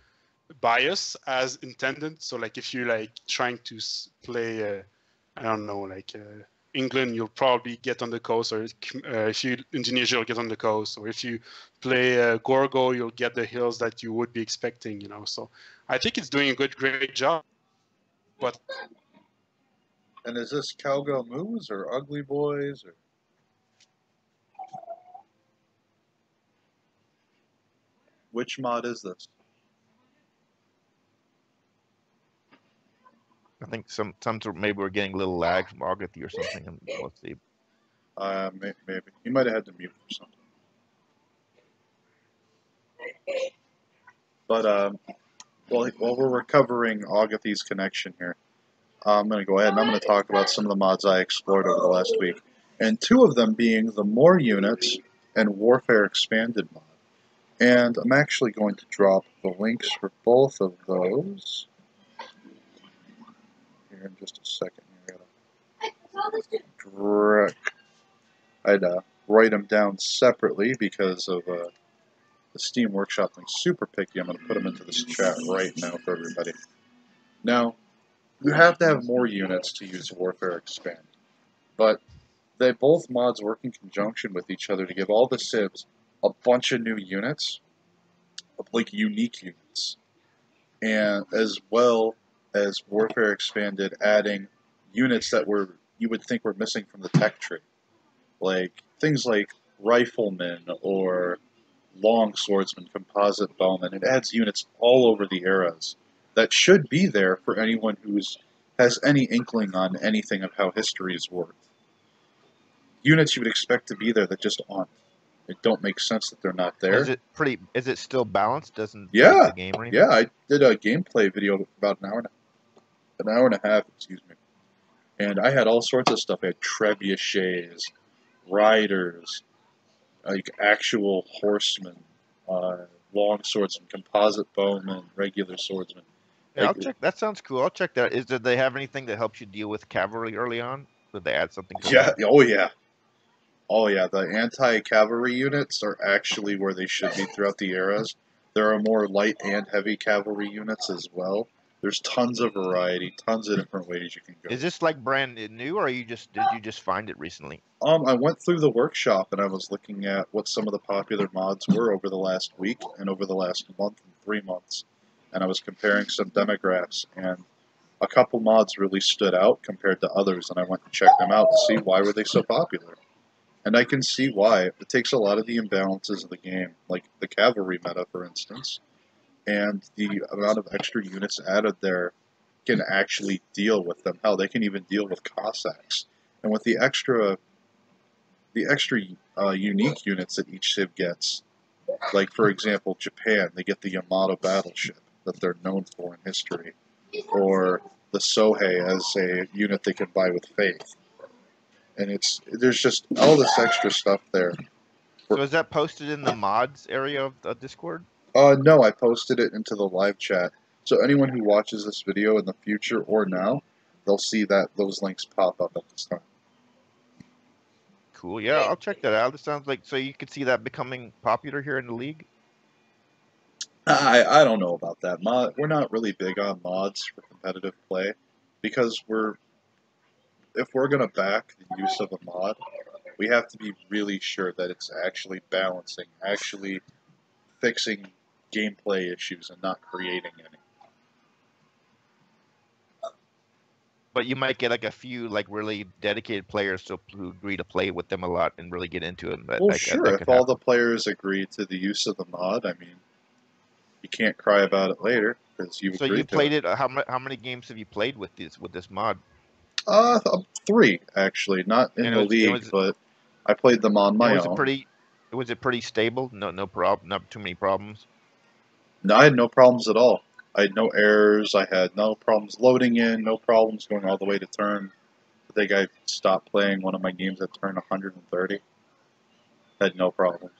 bias as intended. So, like if you're like trying to play, uh, I don't know, like uh, England, you'll probably get on the coast, or uh, if you Indonesia, you'll get on the coast, or if you play uh, Gorgo, you'll get the hills that you would be expecting. You know, so I think it's doing a good, great job. But And is this Cowgirl Moves or Ugly Boys or? Which mod is this? I think some some sort- maybe we're getting a little lag from Agathy or something. um, Let's see. Uh, maybe he might have had to mute or something. But um, while while we're recovering Agathy's connection here, I'm going to go ahead and I'm going to talk about some of the mods I explored over the last week, and two of them being the Moar Units and Warfare Expanded mod. And I'm actually going to drop the links for both of those here in just a second. I gotta. I'd uh, write them down separately because of uh, the Steam Workshop thing. Super picky. I'm going to put them into this chat right now for everybody. Now, you have to have more units to use Warfare Expand, but they both mods work in conjunction with each other to give all the civs a bunch of new units, like unique units, and as well as Warfare Expanded adding units that were you would think were missing from the tech tree like things like riflemen or long swordsmen, composite bowmen. It adds units all over the eras that should be there for anyone who's has any inkling on anything of how history is worked. Units you would expect to be there that just aren't. It don't make sense that they're not there. Is it pretty? Is it still balanced? Doesn't Yeah, the game or anything? Yeah, I did a gameplay video about an hour and a, an hour and a half, excuse me. And I had all sorts of stuff. I had trebuchets, riders, like actual horsemen, uh, long swordsmen, composite bowmen, regular swordsmen. Yeah, I'll check. That sounds cool. I'll check that. Is did they have anything that helps you deal with cavalry early on? Did they add something? Yeah. that? Oh yeah. Oh yeah. The anti-cavalry units are actually where they should be throughout the eras. There are more light and heavy cavalry units as well. There's tons of variety, tons of different ways you can go. Is this like brand new, or are you just did you just find it recently? Um, I went through the workshop and I was looking at what some of the popular mods were over the last week and over the last month and three months, and I was comparing some demographs. And a couple mods really stood out compared to others, and I went to check them out to see why were they so popular. And I can see why. It takes a lot of the imbalances of the game, like the cavalry meta, for instance, and the amount of extra units added there can actually deal with them. Hell, they can even deal with Cossacks. And with the extra, the extra uh, unique units that each civ gets, like for example, Japan, they get the Yamato battleship that they're known for in history, or the Sohei as a unit they can buy with faith. And it's there's just all this extra stuff there. So is that posted in the mods area of the Discord? Uh, no, I posted it into the live chat. So anyone who watches this video in the future or now, they'll see that those links pop up at this time. Cool. Yeah, I'll check that out. It sounds like so you could see that becoming popular here in the league. I I don't know about that. Mod, we're not really big on mods for competitive play because we're if we're gonna back the use of a mod, we have to be really sure that it's actually balancing, actually fixing gameplay issues, and not creating any. But you might get like a few like really dedicated players to, who agree to play with them a lot and really get into it. Well, that- sure. that If all happen. the players agree to the use of the mod, I mean, you can't cry about it later because you So you to played it. uh, How many how many games have you played with this with this mod? Uh, three actually, not in And the was- league, was- but I played them on my was own. it pretty? Was it pretty stable? No no prob not too many problems. No, I had no problems at all. I had no errors. I had no problems loading in. No problems going all the way to turn. I think I stopped playing one of my games at turn 130. Had no problems.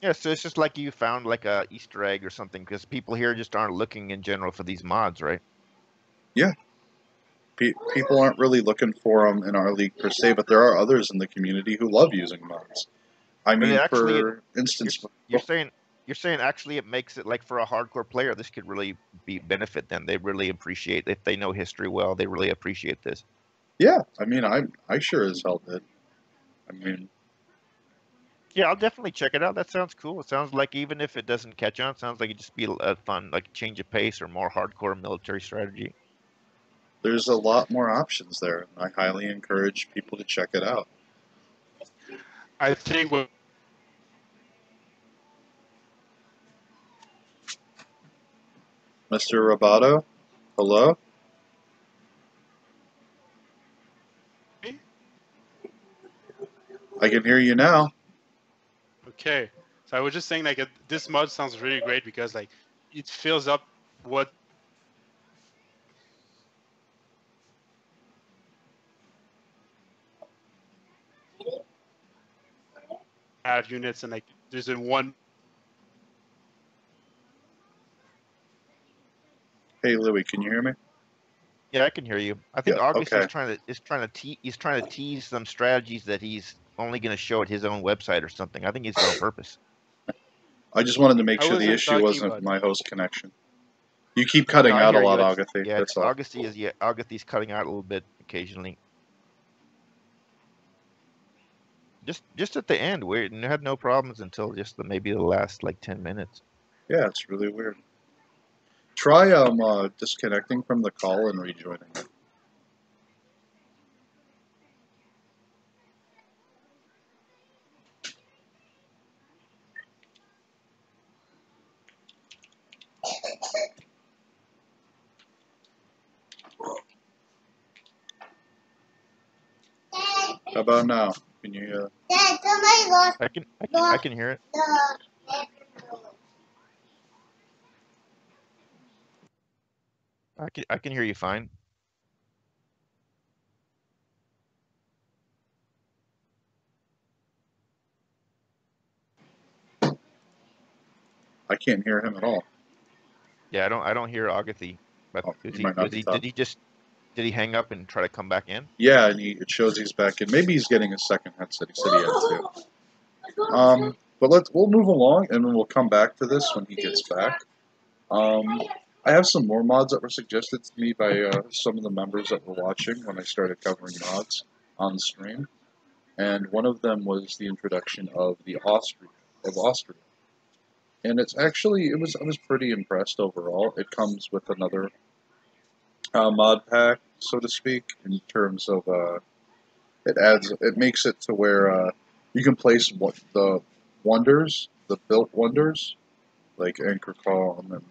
Yeah, so it's just like you found like a Easter egg or something because people here just aren't looking in general for these mods, right? Pe- people aren't really looking for them in our league per se, but there are others in the community who love using mods. I mean, actually- for instance, You're saying you're saying actually it makes it like for a hardcore player, this could really be benefit them. They really appreciate if they know history well. They really appreciate this. yeah, I mean, I I sure as hell did. I mean, Yeah, I'll definitely check it out. That sounds cool. It sounds like even if it doesn't catch on, it sounds like it just be a fun like change of pace or more hardcore military strategy. There's a lot more options there. I highly encourage people to check it out. I think what Mr. Roboto, hello? I can hear you now. Okay. So I was just saying like uh, this mod sounds really great because like it fills up what have units and like there's a one Hey, Louie, can you hear me? Yeah, I can hear you. I think Yeah, August okay. is trying to is trying to te- he's trying to tease some strategies that he's only going to show at his own website or something. I think he's on purpose. I just wanted to make I sure the issue wasn't about- my host connection. You keep cutting No, out a lot, It's- Agatha. Yeah, That's all. August is yeah August cutting out a little bit occasionally. Just just at the end, we had no problems until just the, maybe the last like ten minutes. Yeah, it's really weird. Try um uh, disconnecting from the call and rejoining. How about now? Can you? Dad, somebody lost I can I can, I can hear it. the. I can I can hear you fine. I can't hear him at all. Yeah, I don't I don't hear Agathy. But Oh, he he, might not is be he did he just did he hang up and try to come back in? Yeah, and he, it shows he's back in. Maybe he's getting a second headset. He said he had two. Um, but let's we'll move along, and then we'll come back to this when he gets back. Um, I have some more mods that were suggested to me by uh, some of the members that were watching when I started covering mods on stream, and one of them was the introduction of the Austria of Austria, and it's actually it was I was pretty impressed overall. It comes with another uh, mod pack, so to speak, in terms of uh, it adds it makes it to where uh, you can place what the wonders, the built wonders, like Anchor Calm and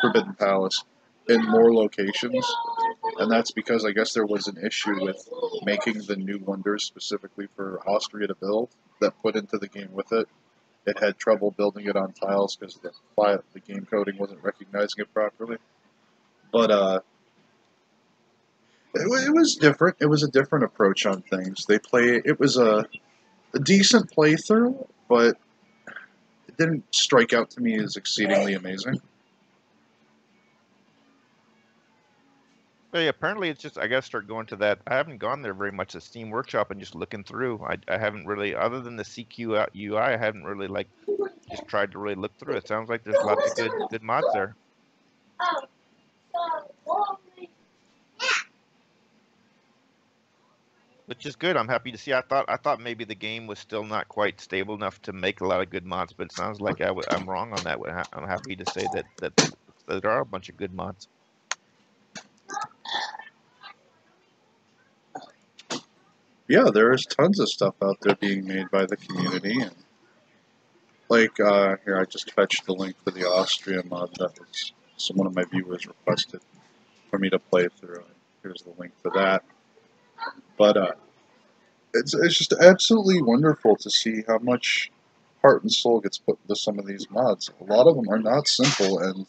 Forbidden Palace, in more locations, and that's because I guess there was an issue with making the new wonders specifically for Austria to build that put into the game with it. It had trouble building it on tiles because the the game coding wasn't recognizing it properly. But uh, it, wa- it was different. It was a different approach on things. They play. It was a, a decent playthrough, but it didn't strike out to me as exceedingly amazing. Well, yeah, apparently it's just I gotta start going to that. I haven't gone there very much. The Steam Workshop and just looking through. I, I haven't really, other than the CQ out- uh, UI, I haven't really like just tried to really look through. It sounds like there's lots of good good mods there. Oh, which is good. I'm happy to see. I thought I thought maybe the game was still not quite stable enough to make a lot of good mods, but it sounds like I w- I'm wrong on that. I'm happy to say that that there are a bunch of good mods. yeah, there is tons of stuff out there being made by the community. And like uh, here, I just fetched the link for the Austria mod that was one of my viewers requested for me to play through. Here's the link for that. But uh, it's it's just absolutely wonderful to see how much heart and soul gets put into some of these mods. A lot of them are not simple and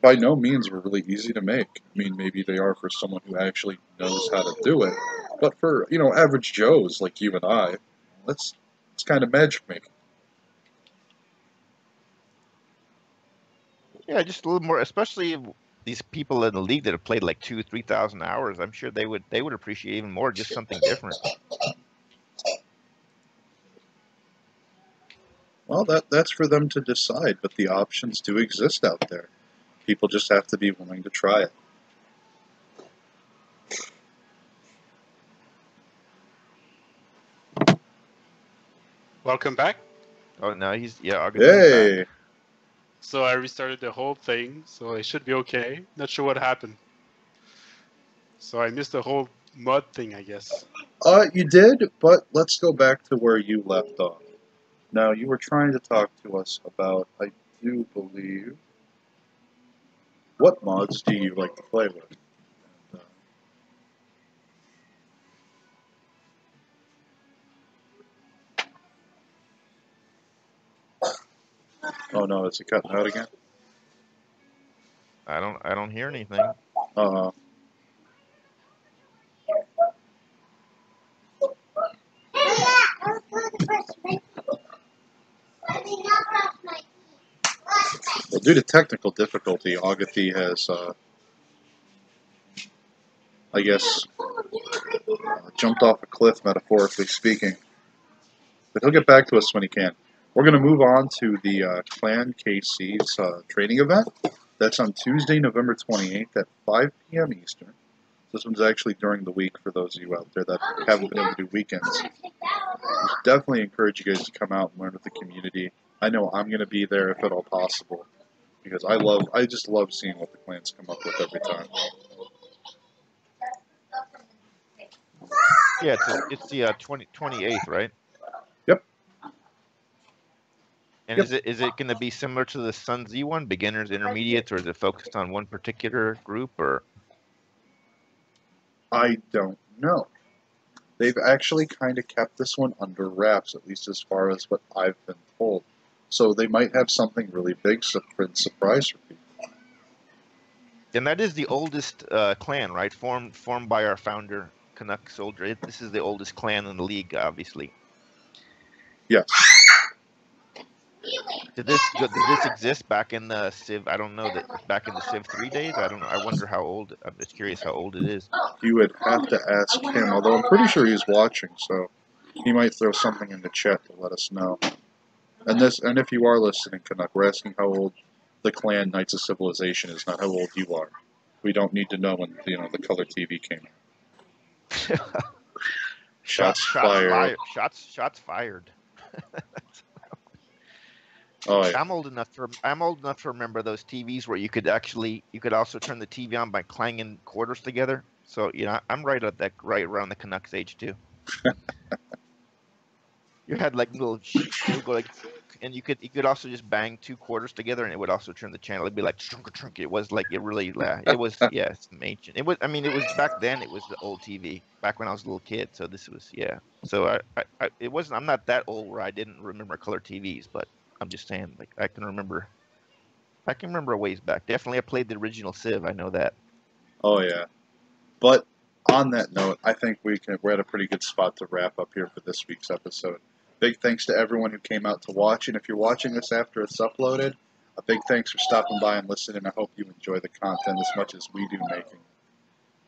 by no means were really easy to make. I mean, maybe they are for someone who actually knows how to do it. But for you know average Joes like you and I, that's it's kind of magic making. Yeah, just a little more, especially these people in the league that have played like two, three thousand hours. I'm sure they would they would appreciate even more just something different. Well, that that's for them to decide. But the options do exist out there. People just have to be willing to try it. Welcome back. Oh no, he's yeah. August is back. Hey, So I restarted the whole thing, so it should be okay. Not sure what happened. So I missed the whole mod thing, I guess. uh, you did, but let's go back to where you left off. Now you were trying to talk to us about, I do believe, what mods do you like to play with? Oh no, is it cutting out again? I don't I don't hear anything. Uh, well, due to technical difficulty, Agathy has, uh, I guess, uh, jumped off a cliff, metaphorically speaking. But he'll get back to us when he can. We're going to move on to the uh, Clan KC's uh, training event. That's on Tuesday, November 28th at 5 p.m. Eastern. This one's actually during the week for those of you out there that haven't been able to do weekends. Definitely encourage you guys to come out and learn with the community. I know I'm going to be there if at all possible because I love, I just love seeing what the clans come up with every time. Yeah, it's a, it's the uh, 20, 28th, right? Yep. And Yep. is it is it going to be similar to the Sun Z one, beginners, intermediates, or is it focused on one particular group? Or I don't know. They've actually kind of kept this one under wraps, at least as far as what I've been told. So they might have something really big su- surprise for people. and that is the oldest uh, clan, right? Formed formed by our founder Canuck Soldier. This is the oldest clan in the league, obviously. Yes. Did this did this exist back in the Civ? I don't know that back in the Civ three days. I don't know. I wonder how old. I'm just curious how old it is. You would have to ask him, although I'm pretty sure he's watching, so he might throw something in the chat to let us know. And this, and if you are listening, Canuck, we're asking how old the clan Knights of Civilization is, not how old you are. We don't need to know when you know the color TV came out. Shots, fired. Shots, shots fired. Oh yeah. I'm old enough to rem- I'm old enough to remember those TVs where you could actually you could also turn the TV on by clanging quarters together. So you know I'm right at that right around the Canucks age too. you had like little go like and you could you could also just bang two quarters together and it would also turn the channel. It'd be like trunk trunk. It was like it really it was yeah it's ancient. It was I mean it was back then it was the old TV back when I was a little kid. So this was yeah. So I, I, I it wasn't I'm not that old where I didn't remember color TVs, but I'm just saying like I can remember I can remember a ways back. Definitely I played the original Civ. I know that. Oh yeah. But on that note, I think we can we're at a pretty good spot to wrap up here for this week's episode. Big thanks to everyone who came out to watch, and if you're watching this after it's uploaded, a big thanks for stopping by and listening. I hope you enjoy the content as much as we do making.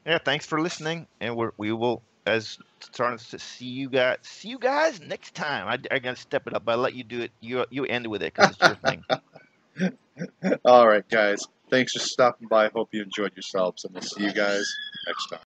Yeah, thanks for listening, and we're, we will as starting to see you guys see you guys next time. I, I gotta step it up. I let you do it. You you end with it because it's your thing. All right, guys. Thanks for stopping by. Hope you enjoyed yourselves, and we'll see you guys next time.